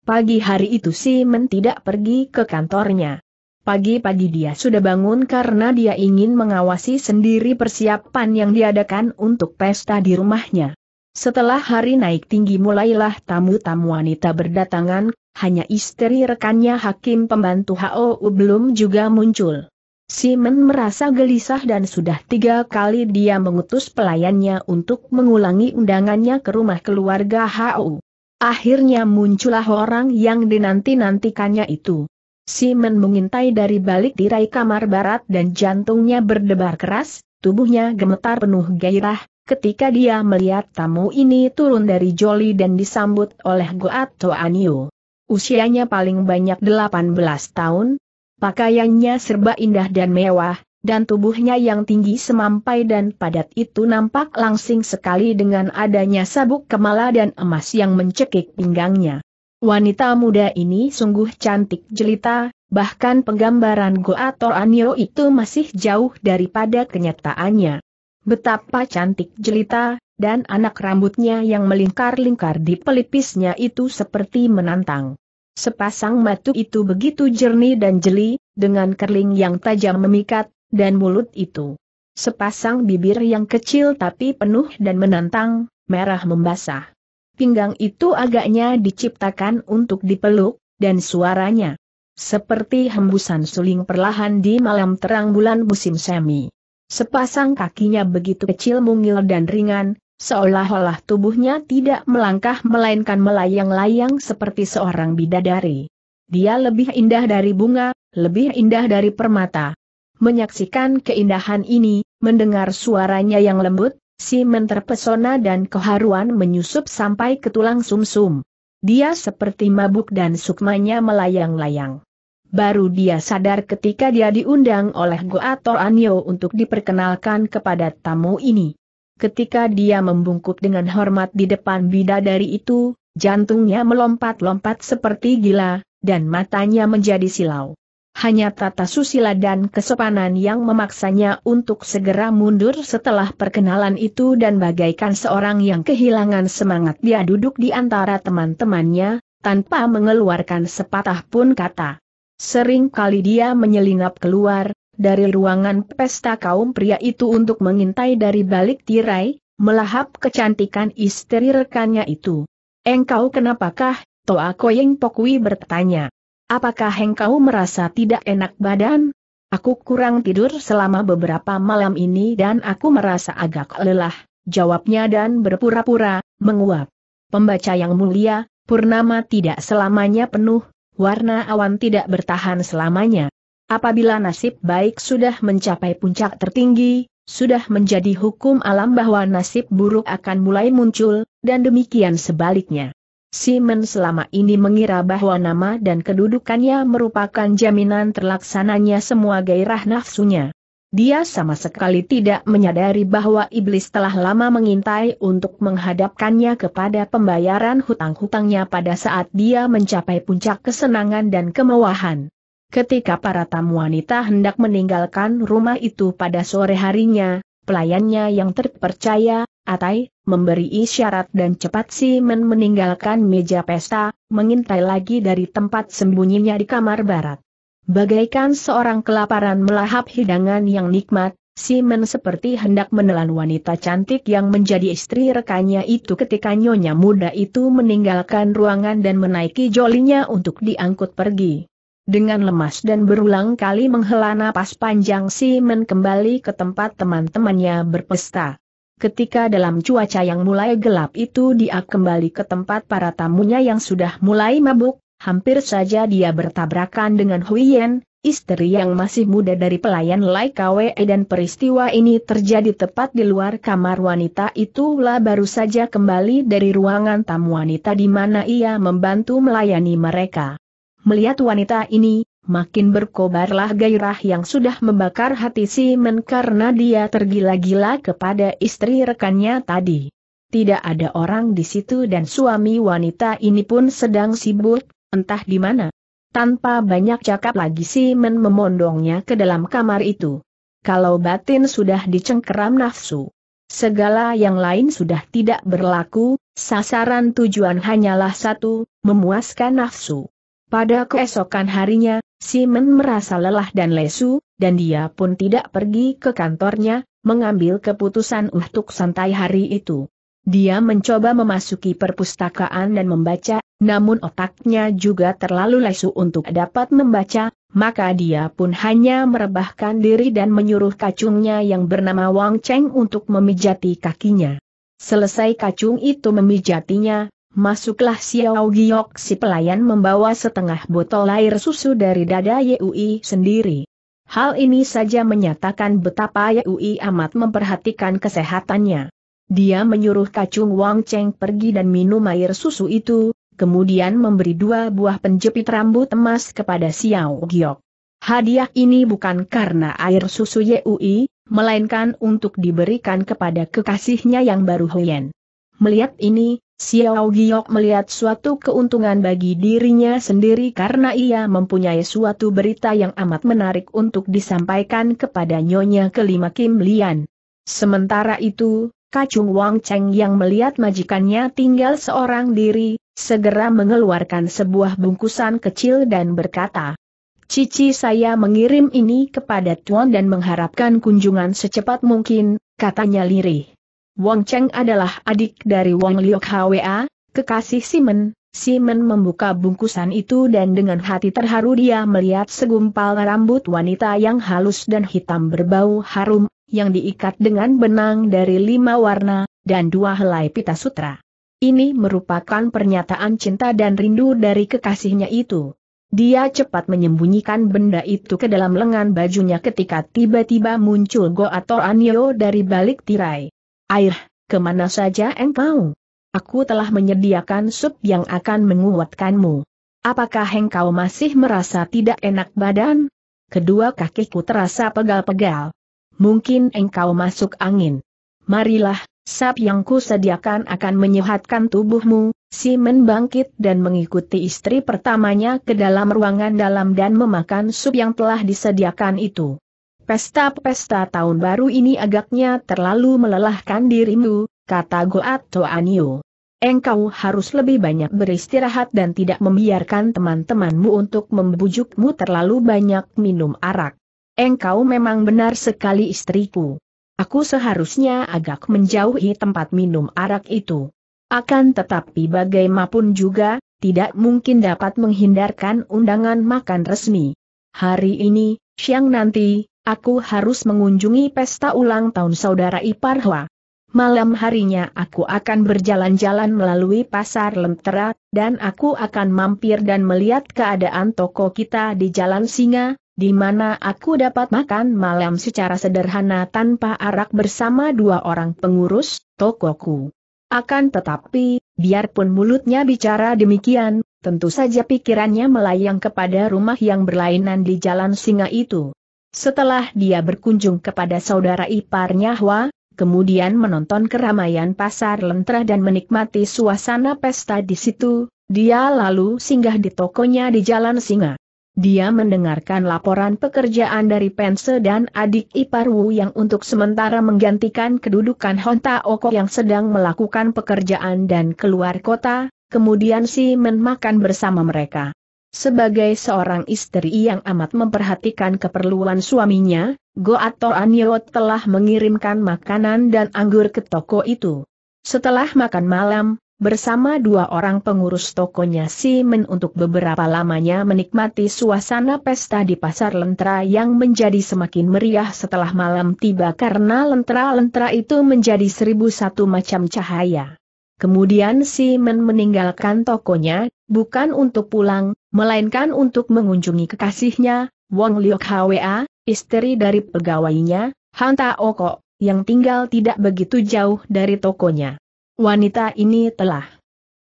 Pagi hari itu Simon tidak pergi ke kantornya. Pagi-pagi dia sudah bangun karena dia ingin mengawasi sendiri persiapan yang diadakan untuk pesta di rumahnya. Setelah hari naik tinggi mulailah tamu-tamu wanita berdatangan, hanya istri rekannya Hakim pembantu HOU belum juga muncul. Simon merasa gelisah dan sudah tiga kali dia mengutus pelayannya untuk mengulangi undangannya ke rumah keluarga HOU. Akhirnya muncullah orang yang dinanti-nantikannya itu. Simon mengintai dari balik tirai kamar barat dan jantungnya berdebar keras, tubuhnya gemetar penuh gairah, ketika dia melihat tamu ini turun dari Joli dan disambut oleh Goato Anio. Usianya paling banyak 18 tahun, pakaiannya serba indah dan mewah, dan tubuhnya yang tinggi semampai dan padat itu nampak langsing sekali dengan adanya sabuk kemala dan emas yang mencekik pinggangnya. Wanita muda ini sungguh cantik jelita, bahkan penggambaran Goator Anyo itu masih jauh daripada kenyataannya. Betapa cantik jelita, dan anak rambutnya yang melingkar-lingkar di pelipisnya itu seperti menantang. Sepasang matu itu begitu jernih dan jeli, dengan kerling yang tajam memikat, dan mulut itu. Sepasang bibir yang kecil tapi penuh dan menantang, merah membasah. Pinggang itu agaknya diciptakan untuk dipeluk, dan suaranya seperti hembusan suling perlahan di malam terang bulan musim semi. Sepasang kakinya begitu kecil mungil dan ringan, seolah-olah tubuhnya tidak melangkah melainkan melayang-layang seperti seorang bidadari. Dia lebih indah dari bunga, lebih indah dari permata, Menyaksikan keindahan ini, mendengar suaranya yang lembut, Simon terpesona dan keharuan menyusup sampai ke tulang sumsum. Dia seperti mabuk dan sukmanya melayang-layang. Baru dia sadar ketika dia diundang oleh Goator Anyo untuk diperkenalkan kepada tamu ini. Ketika dia membungkuk dengan hormat di depan bidadari itu, jantungnya melompat-lompat seperti gila, dan matanya menjadi silau. Hanya tata susila dan kesopanan yang memaksanya untuk segera mundur setelah perkenalan itu dan bagaikan seorang yang kehilangan semangat dia duduk di antara teman-temannya, tanpa mengeluarkan sepatah pun kata. Sering kali dia menyelinap keluar, dari ruangan pesta kaum pria itu untuk mengintai dari balik tirai, melahap kecantikan istri rekannya itu. Engkau kenapakah, Toa Koyeng Pokwi bertanya. Apakah engkau merasa tidak enak badan? Aku kurang tidur selama beberapa malam ini dan aku merasa agak lelah, jawabnya dan berpura-pura, menguap. Pembaca yang mulia, purnama tidak selamanya penuh, warna awan tidak bertahan selamanya. Apabila nasib baik sudah mencapai puncak tertinggi, Sudah menjadi hukum alam bahwa nasib buruk akan mulai muncul, dan demikian sebaliknya. Simon selama ini mengira bahwa nama dan kedudukannya merupakan jaminan terlaksananya semua gairah nafsunya. Dia sama sekali tidak menyadari bahwa iblis telah lama mengintai untuk menghadapkannya kepada pembayaran hutang-hutangnya pada saat dia mencapai puncak kesenangan dan kemewahan. Ketika para tamu wanita hendak meninggalkan rumah itu pada sore harinya, pelayannya yang terpercaya, Atai, memberi isyarat dan cepat Simon meninggalkan meja pesta, mengintai lagi dari tempat sembunyinya di kamar barat. Bagaikan seorang kelaparan melahap hidangan yang nikmat, Simon seperti hendak menelan wanita cantik yang menjadi istri rekannya itu ketika nyonya muda itu meninggalkan ruangan dan menaiki jolinya untuk diangkut pergi. Dengan lemas dan berulang kali menghela napas panjang Simon kembali ke tempat teman-temannya berpesta. Ketika dalam cuaca yang mulai gelap itu dia kembali ke tempat para tamunya yang sudah mulai mabuk, hampir saja dia bertabrakan dengan Huyen, istri yang masih muda dari pelayan Lai Kwe dan peristiwa ini terjadi tepat di luar kamar wanita itulah baru saja kembali dari ruangan tamu wanita di mana ia membantu melayani mereka. Melihat wanita ini, makin berkobarlah gairah yang sudah membakar hati Simon karena dia tergila-gila kepada istri rekannya tadi. Tidak ada orang di situ dan suami wanita ini pun sedang sibuk, entah di mana. Tanpa banyak cakap lagi Simon memondongnya ke dalam kamar itu. Kalau batin sudah dicengkeram nafsu. Segala yang lain sudah tidak berlaku, sasaran tujuan hanyalah satu, memuaskan nafsu. Pada keesokan harinya, Simon merasa lelah dan lesu, dan dia pun tidak pergi ke kantornya, mengambil keputusan untuk santai hari itu. Dia mencoba memasuki perpustakaan dan membaca, namun otaknya juga terlalu lesu untuk dapat membaca, maka dia pun hanya merebahkan diri dan menyuruh kacungnya yang bernama Wang Cheng untuk memijati kakinya. Selesai kacung itu memijatinya, masuklah Xiao Giok si pelayan membawa setengah botol air susu dari dada Yui sendiri. Hal ini saja menyatakan betapa Yui amat memperhatikan kesehatannya. Dia menyuruh kacung Wang Cheng pergi dan minum air susu itu, kemudian memberi dua buah penjepit rambut emas kepada Xiao Giok. Hadiah ini bukan karena air susu Yui, melainkan untuk diberikan kepada kekasihnya yang baru Huyen. Melihat ini, Xiao Giok melihat suatu keuntungan bagi dirinya sendiri karena ia mempunyai suatu berita yang amat menarik untuk disampaikan kepada nyonya kelima Kim Lian. Sementara itu, Kacung Wang Cheng yang melihat majikannya tinggal seorang diri, segera mengeluarkan sebuah bungkusan kecil dan berkata, Cici saya mengirim ini kepada Tuan dan mengharapkan kunjungan secepat mungkin, katanya lirih. Wang Cheng adalah adik dari Wang Liok Hwa, kekasih Simon. Simon membuka bungkusan itu dan dengan hati terharu dia melihat segumpal rambut wanita yang halus dan hitam berbau harum, yang diikat dengan benang dari lima warna, dan dua helai pita sutra. Ini merupakan pernyataan cinta dan rindu dari kekasihnya itu. Dia cepat menyembunyikan benda itu ke dalam lengan bajunya ketika tiba-tiba muncul Go atau Anio dari balik tirai. Air, ke mana saja engkau? Aku telah menyediakan sup yang akan menguatkanmu. Apakah engkau masih merasa tidak enak badan? Kedua kakiku terasa pegal-pegal mungkin engkau masuk angin. Marilah, sap yang kusediakan akan menyehatkan tubuhmu, Simon bangkit dan mengikuti istri pertamanya ke dalam ruangan dalam dan memakan sup yang telah disediakan itu. Pesta-pesta tahun baru ini agaknya terlalu melelahkan dirimu, kata Goat Toanio. Engkau harus lebih banyak beristirahat dan tidak membiarkan teman-temanmu untuk membujukmu terlalu banyak minum arak. Engkau memang benar sekali istriku. Aku seharusnya agak menjauhi tempat minum arak itu. Akan tetapi bagaimanapun juga, tidak mungkin dapat menghindarkan undangan makan resmi. Hari ini, siang nanti, aku harus mengunjungi pesta ulang tahun saudara ipar Hwa. Malam harinya aku akan berjalan-jalan melalui pasar Lentera, dan aku akan mampir dan melihat keadaan toko kita di Jalan Singa, di mana aku dapat makan malam secara sederhana tanpa arak bersama dua orang pengurus tokoku. Akan tetapi, biarpun mulutnya bicara demikian, tentu saja pikirannya melayang kepada rumah yang berlainan di jalan singa itu. Setelah dia berkunjung kepada saudara iparnya Hwa, kemudian menonton keramaian pasar lentera dan menikmati suasana pesta di situ, dia lalu singgah di tokonya di jalan singa. Dia mendengarkan laporan pekerjaan dari Pense dan adik ipar Wu yang untuk sementara menggantikan kedudukan Honta Oko yang sedang melakukan pekerjaan dan keluar kota, kemudian si Men makan bersama mereka. Sebagai seorang istri yang amat memperhatikan keperluan suaminya, Go atau Anyo telah mengirimkan makanan dan anggur ke toko itu. Setelah makan malam, bersama dua orang pengurus tokonya Men untuk beberapa lamanya menikmati suasana pesta di pasar lentera yang menjadi semakin meriah setelah malam tiba karena lentera-lentera itu menjadi seribu satu macam cahaya. Kemudian Men meninggalkan tokonya, bukan untuk pulang, melainkan untuk mengunjungi kekasihnya, Wong Liok Hwa, istri dari pegawainya, Hanta Oko, yang tinggal tidak begitu jauh dari tokonya. Wanita ini telah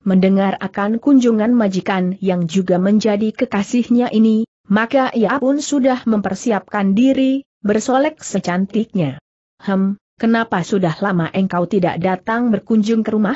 mendengar akan kunjungan majikan yang juga menjadi kekasihnya ini, maka ia pun sudah mempersiapkan diri, bersolek secantiknya. Hem, kenapa sudah lama engkau tidak datang berkunjung ke rumah?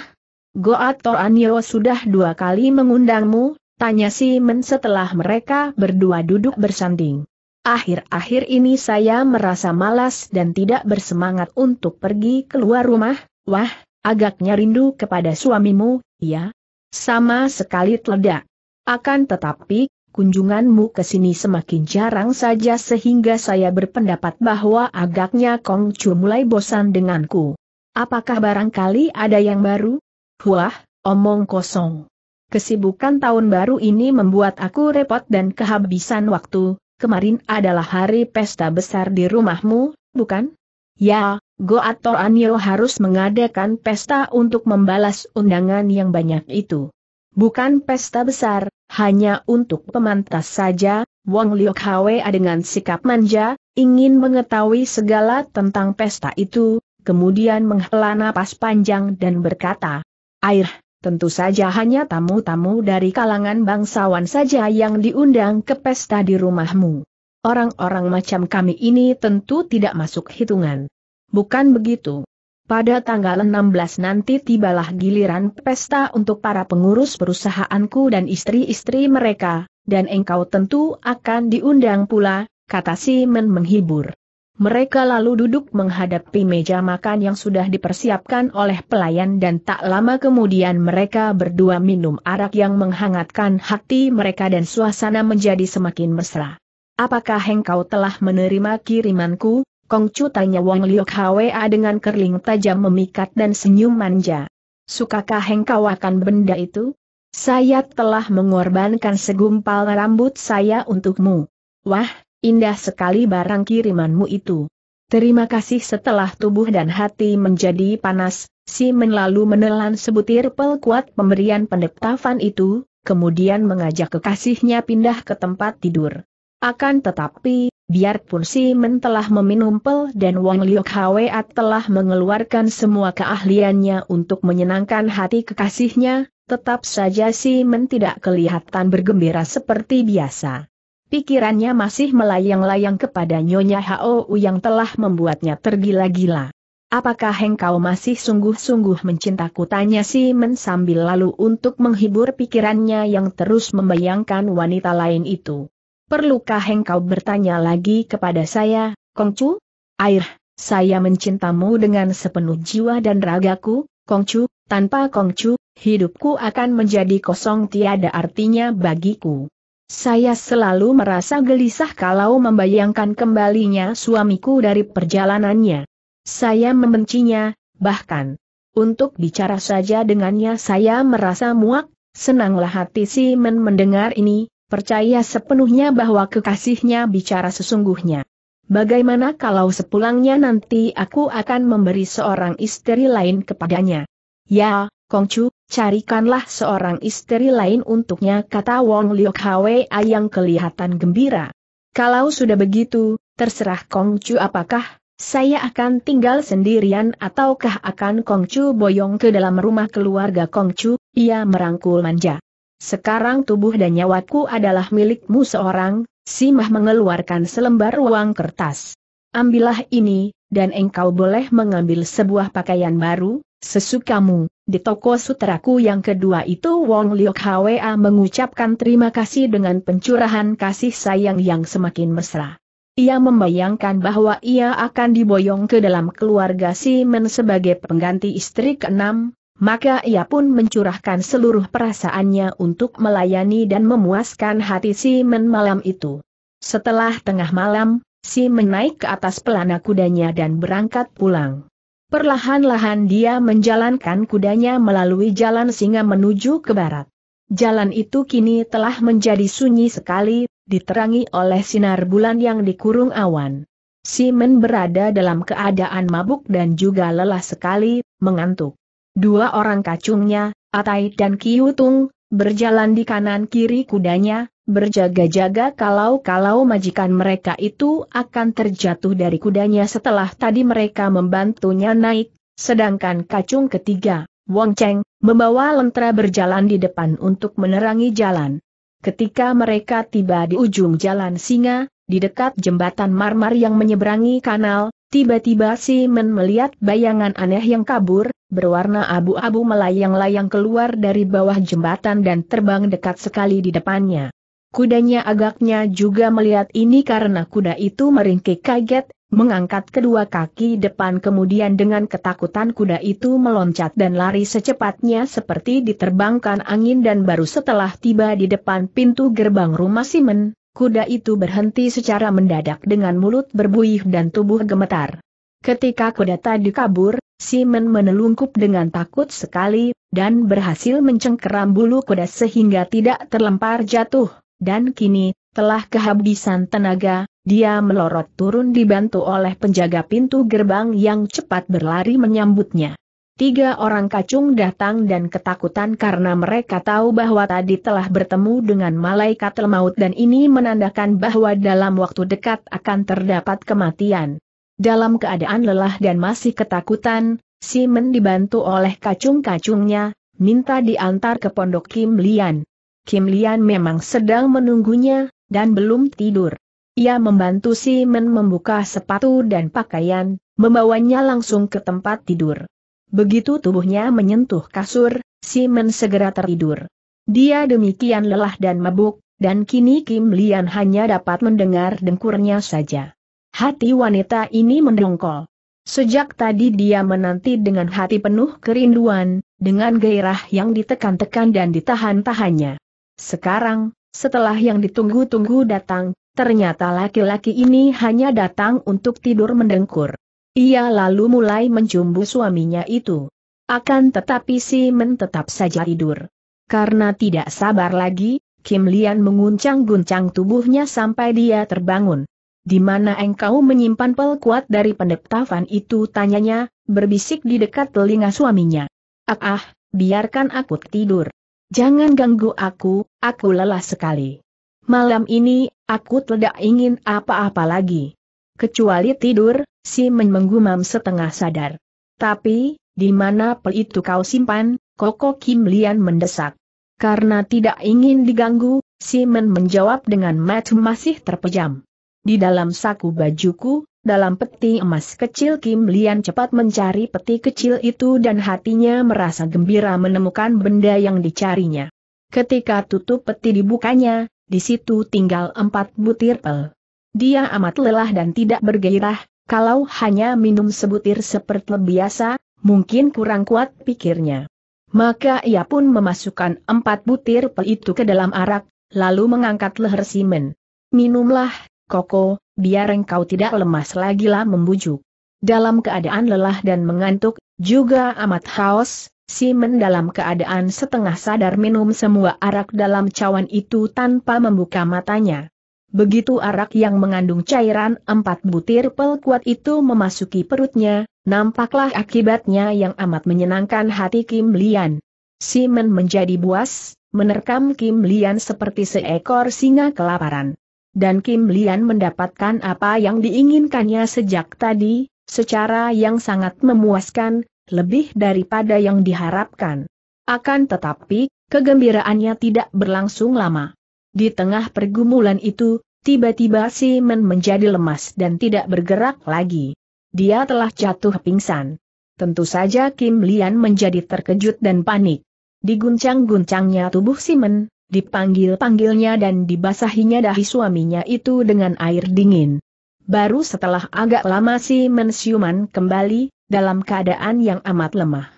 Goator Anyo sudah dua kali mengundangmu, tanya si Men setelah mereka berdua duduk bersanding. Akhir-akhir ini saya merasa malas dan tidak bersemangat untuk pergi keluar rumah, wah, agaknya rindu kepada suamimu, ya? Sama sekali teledak. Akan tetapi, kunjunganmu ke sini semakin jarang saja sehingga saya berpendapat bahwa agaknya Kong Chu mulai bosan denganku. Apakah barangkali ada yang baru? Wah, omong kosong. Kesibukan tahun baru ini membuat aku repot dan kehabisan waktu, kemarin adalah hari pesta besar di rumahmu, bukan? Ya, Go atau Anyo harus mengadakan pesta untuk membalas undangan yang banyak itu. Bukan pesta besar, hanya untuk pemantas saja, Wong Liok Hwa dengan sikap manja, ingin mengetahui segala tentang pesta itu, kemudian menghela napas panjang dan berkata, Air, tentu saja hanya tamu-tamu dari kalangan bangsawan saja yang diundang ke pesta di rumahmu. Orang-orang macam kami ini tentu tidak masuk hitungan. Bukan begitu. Pada tanggal 16 nanti tibalah giliran pesta untuk para pengurus perusahaanku dan istri-istri mereka, dan engkau tentu akan diundang pula, kata Simon menghibur. Mereka lalu duduk menghadapi meja makan yang sudah dipersiapkan oleh pelayan dan tak lama kemudian mereka berdua minum arak yang menghangatkan hati mereka dan suasana menjadi semakin mesra. Apakah engkau telah menerima kirimanku, Kongcu tanya Wong Liok Hwa dengan kerling tajam memikat dan senyum manja. Sukakah engkau akan benda itu? Saya telah mengorbankan segumpal rambut saya untukmu. Wah, indah sekali barang kirimanmu itu. Terima kasih setelah tubuh dan hati menjadi panas, si lalu menelan sebutir pel kuat pemberian pendektavan itu, kemudian mengajak kekasihnya pindah ke tempat tidur. Akan tetapi, biarpun si Men telah meminum pel dan Wang Liok Hwa telah mengeluarkan semua keahliannya untuk menyenangkan hati kekasihnya, tetap saja si Men tidak kelihatan bergembira seperti biasa. Pikirannya masih melayang-layang kepada Nyonya Hao yang telah membuatnya tergila-gila. Apakah engkau masih sungguh-sungguh mencintaku? Tanya si Men sambil lalu untuk menghibur pikirannya yang terus membayangkan wanita lain itu. Perlukah engkau bertanya lagi kepada saya, Kongcu? Air, saya mencintamu dengan sepenuh jiwa dan ragaku, Kongcu, tanpa Kongcu, hidupku akan menjadi kosong tiada artinya bagiku. Saya selalu merasa gelisah kalau membayangkan kembalinya suamiku dari perjalanannya. Saya membencinya, bahkan. Untuk bicara saja dengannya saya merasa muak, senanglah hati si Men mendengar ini, percaya sepenuhnya bahwa kekasihnya bicara sesungguhnya. Bagaimana kalau sepulangnya nanti aku akan memberi seorang istri lain kepadanya? Ya, Kongcu, carikanlah seorang istri lain untuknya kata Wong Liok Hwa yang kelihatan gembira. Kalau sudah begitu, terserah Kongcu apakah saya akan tinggal sendirian ataukah akan Kongcu boyong ke dalam rumah keluarga Kongcu, ia merangkul manja. Sekarang tubuh dan nyawaku adalah milikmu seorang, Si Mah mengeluarkan selembar uang kertas. Ambillah ini, dan engkau boleh mengambil sebuah pakaian baru, sesukamu. Di toko suteraku yang kedua itu Wong Liok Hwa mengucapkan terima kasih dengan pencurahan kasih sayang yang semakin mesra. Ia membayangkan bahwa ia akan diboyong ke dalam keluarga Simen sebagai pengganti istri keenam, maka ia pun mencurahkan seluruh perasaannya untuk melayani dan memuaskan hati Simen malam itu. Setelah tengah malam, Simen naik ke atas pelana kudanya dan berangkat pulang. Perlahan-lahan dia menjalankan kudanya melalui jalan singa menuju ke barat. Jalan itu kini telah menjadi sunyi sekali, diterangi oleh sinar bulan yang dikurung awan. Simen berada dalam keadaan mabuk dan juga lelah sekali, mengantuk. Dua orang kacungnya, Atai dan Kiutung, berjalan di kanan kiri kudanya, berjaga-jaga kalau-kalau majikan mereka itu akan terjatuh dari kudanya setelah tadi mereka membantunya naik, sedangkan kacung ketiga, Wong Cheng, membawa lentera berjalan di depan untuk menerangi jalan. Ketika mereka tiba di ujung jalan singa, di dekat jembatan marmar yang menyeberangi kanal, tiba-tiba Men melihat bayangan aneh yang kabur, berwarna abu-abu melayang-layang keluar dari bawah jembatan dan terbang dekat sekali di depannya. Kudanya agaknya juga melihat ini karena kuda itu meringkik kaget, mengangkat kedua kaki depan kemudian dengan ketakutan kuda itu meloncat dan lari secepatnya seperti diterbangkan angin dan baru setelah tiba di depan pintu gerbang rumah Simen, kuda itu berhenti secara mendadak dengan mulut berbuih dan tubuh gemetar. Ketika kuda tadi kabur, Simen menelungkup dengan takut sekali, dan berhasil mencengkeram bulu kuda sehingga tidak terlempar jatuh, dan kini, telah kehabisan tenaga, dia melorot turun dibantu oleh penjaga pintu gerbang yang cepat berlari menyambutnya. Tiga orang kacung datang dan ketakutan karena mereka tahu bahwa tadi telah bertemu dengan malaikat lemaut dan ini menandakan bahwa dalam waktu dekat akan terdapat kematian. Dalam keadaan lelah dan masih ketakutan, Simon dibantu oleh kacung-kacungnya, minta diantar ke pondok Kim Lian. Kim Lian memang sedang menunggunya, dan belum tidur. Ia membantu Simon membuka sepatu dan pakaian, membawanya langsung ke tempat tidur. Begitu tubuhnya menyentuh kasur, Simon segera tertidur. Dia demikian lelah dan mabuk, dan kini Kim Lian hanya dapat mendengar dengkurnya saja. Hati wanita ini mendongkol. Sejak tadi dia menanti dengan hati penuh kerinduan, dengan gairah yang ditekan-tekan dan ditahan-tahannya. Sekarang, setelah yang ditunggu-tunggu datang, Ternyata laki-laki ini hanya datang untuk tidur mendengkur. Ia lalu mulai mencumbu suaminya itu. Akan tetapi si Men tetap saja tidur. Karena tidak sabar lagi, Kim Lian menguncang-guncang tubuhnya sampai dia terbangun. Di mana engkau menyimpan pel kuat dari pendeptafan itu tanyanya, berbisik di dekat telinga suaminya. Ah ah, biarkan aku tidur. Jangan ganggu aku, aku lelah sekali. Malam ini, aku tidak ingin apa-apa lagi. Kecuali tidur, si Men menggumam setengah sadar. Tapi, di mana pel itu kau simpan, Koko Kim Lian mendesak. Karena tidak ingin diganggu, si Men menjawab dengan mata masih terpejam. Di dalam saku bajuku, dalam peti emas kecil Kim Lian cepat mencari peti kecil itu dan hatinya merasa gembira menemukan benda yang dicarinya. Ketika tutup peti dibukanya, di situ tinggal empat butir pel. Dia amat lelah dan tidak bergairah, kalau hanya minum sebutir seperti biasa, mungkin kurang kuat pikirnya. Maka ia pun memasukkan empat butir pel itu ke dalam arak, lalu mengangkat leher Simen. Minumlah, Koko, biar engkau tidak lemas lagi lah membujuk. Dalam keadaan lelah dan mengantuk, juga amat haus, Simon dalam keadaan setengah sadar minum semua arak dalam cawan itu tanpa membuka matanya. Begitu arak yang mengandung cairan empat butir pel kuat itu memasuki perutnya, nampaklah akibatnya yang amat menyenangkan hati Kim Lian. Simon menjadi buas, menerkam Kim Lian seperti seekor singa kelaparan. Dan Kim Lian mendapatkan apa yang diinginkannya sejak tadi, secara yang sangat memuaskan, lebih daripada yang diharapkan. Akan tetapi, kegembiraannya tidak berlangsung lama. Di tengah pergumulan itu, tiba-tiba Simon menjadi lemas dan tidak bergerak lagi. Dia telah jatuh pingsan. Tentu saja Kim Lian menjadi terkejut dan panik. Diguncang-guncangnya tubuh Simon, dipanggil-panggilnya dan dibasahinya dahi suaminya itu dengan air dingin. Baru setelah agak lama Simon siuman kembali, dalam keadaan yang amat lemah.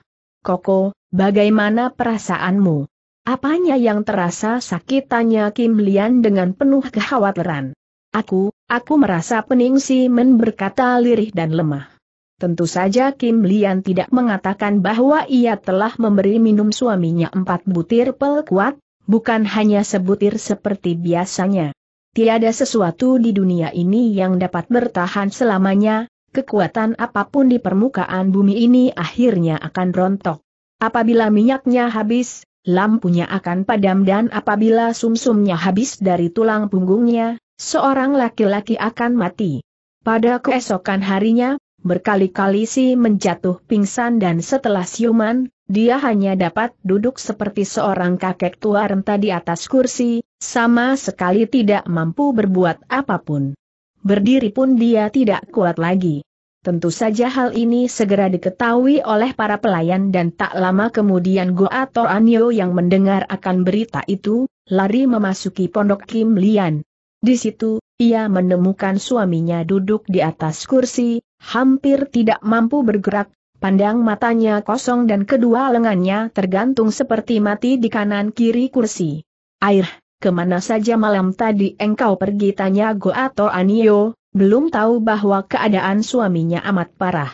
Koko, Bagaimana perasaanmu? Apanya yang terasa sakit tanya Kim Lian dengan penuh kekhawatiran. Aku, aku merasa pening si Men berkata lirih dan lemah. Tentu saja Kim Lian tidak mengatakan bahwa ia telah memberi minum suaminya empat butir pel kuat, bukan hanya sebutir seperti biasanya. Tiada sesuatu di dunia ini yang dapat bertahan selamanya, kekuatan apa pun di permukaan bumi ini akhirnya akan rontok. Apabila minyaknya habis, lampunya akan padam dan apabila sumsumnya habis dari tulang punggungnya, seorang laki-laki akan mati. Pada keesokan harinya, berkali-kali si menjatuh pingsan dan setelah siuman, dia hanya dapat duduk seperti seorang kakek tua renta di atas kursi, sama sekali tidak mampu berbuat apa pun. Berdiri pun dia tidak kuat lagi. Tentu saja hal ini segera diketahui oleh para pelayan dan tak lama kemudian Go atau Anyo yang mendengar akan berita itu, lari memasuki pondok Kim Lian. Di situ, ia menemukan suaminya duduk di atas kursi, hampir tidak mampu bergerak, pandang matanya kosong dan kedua lengannya tergantung seperti mati di kanan kiri kursi. Air, ke mana saja malam tadi engkau pergi tanya Go atau Anio, belum tahu bahwa keadaan suaminya amat parah.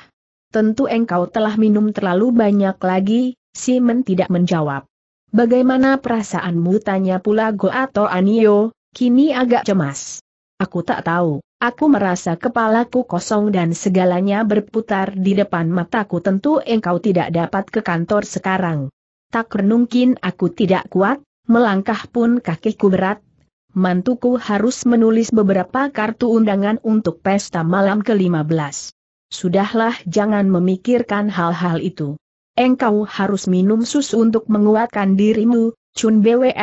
Tentu engkau telah minum terlalu banyak lagi, Simon tidak menjawab. Bagaimana perasaanmu tanya pula Go atau Anio, kini agak cemas. Aku tak tahu, aku merasa kepalaku kosong dan segalanya berputar di depan mataku tentu engkau tidak dapat ke kantor sekarang. Tak mungkin aku tidak kuat, melangkah pun kakiku berat, mantuku harus menulis beberapa kartu undangan untuk pesta malam ke-15. Sudahlah jangan memikirkan hal-hal itu. Engkau harus minum susu untuk menguatkan dirimu, Chun Bwe,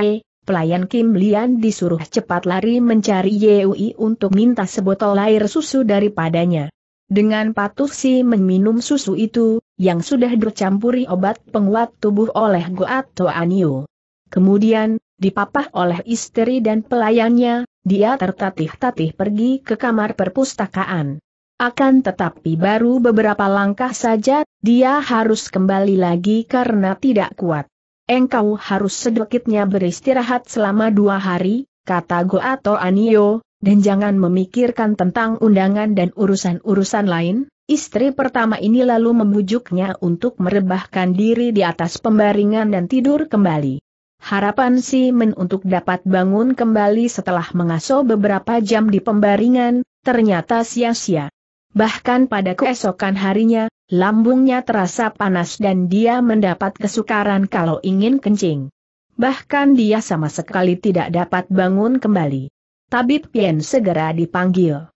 pelayan Kim Lian disuruh cepat lari mencari Yui untuk minta sebotol air susu daripadanya. Dengan patuh si meminum susu itu, yang sudah dicampuri obat penguat tubuh oleh Goat Anio. Kemudian, dipapah oleh istri dan pelayannya, dia tertatih-tatih pergi ke kamar perpustakaan. Akan tetapi baru beberapa langkah saja, dia harus kembali lagi karena tidak kuat. Engkau harus sedikitnya beristirahat selama dua hari, kata Go atau Anio, dan jangan memikirkan tentang undangan dan urusan-urusan lain. Istri pertama ini lalu membujuknya untuk merebahkan diri di atas pembaringan dan tidur kembali. Harapan si Men untuk dapat bangun kembali setelah mengasuh beberapa jam di pembaringan, ternyata sia-sia. Bahkan pada keesokan harinya, lambungnya terasa panas dan dia mendapat kesukaran kalau ingin kencing. Bahkan dia sama sekali tidak dapat bangun kembali. Tabib Pien segera dipanggil.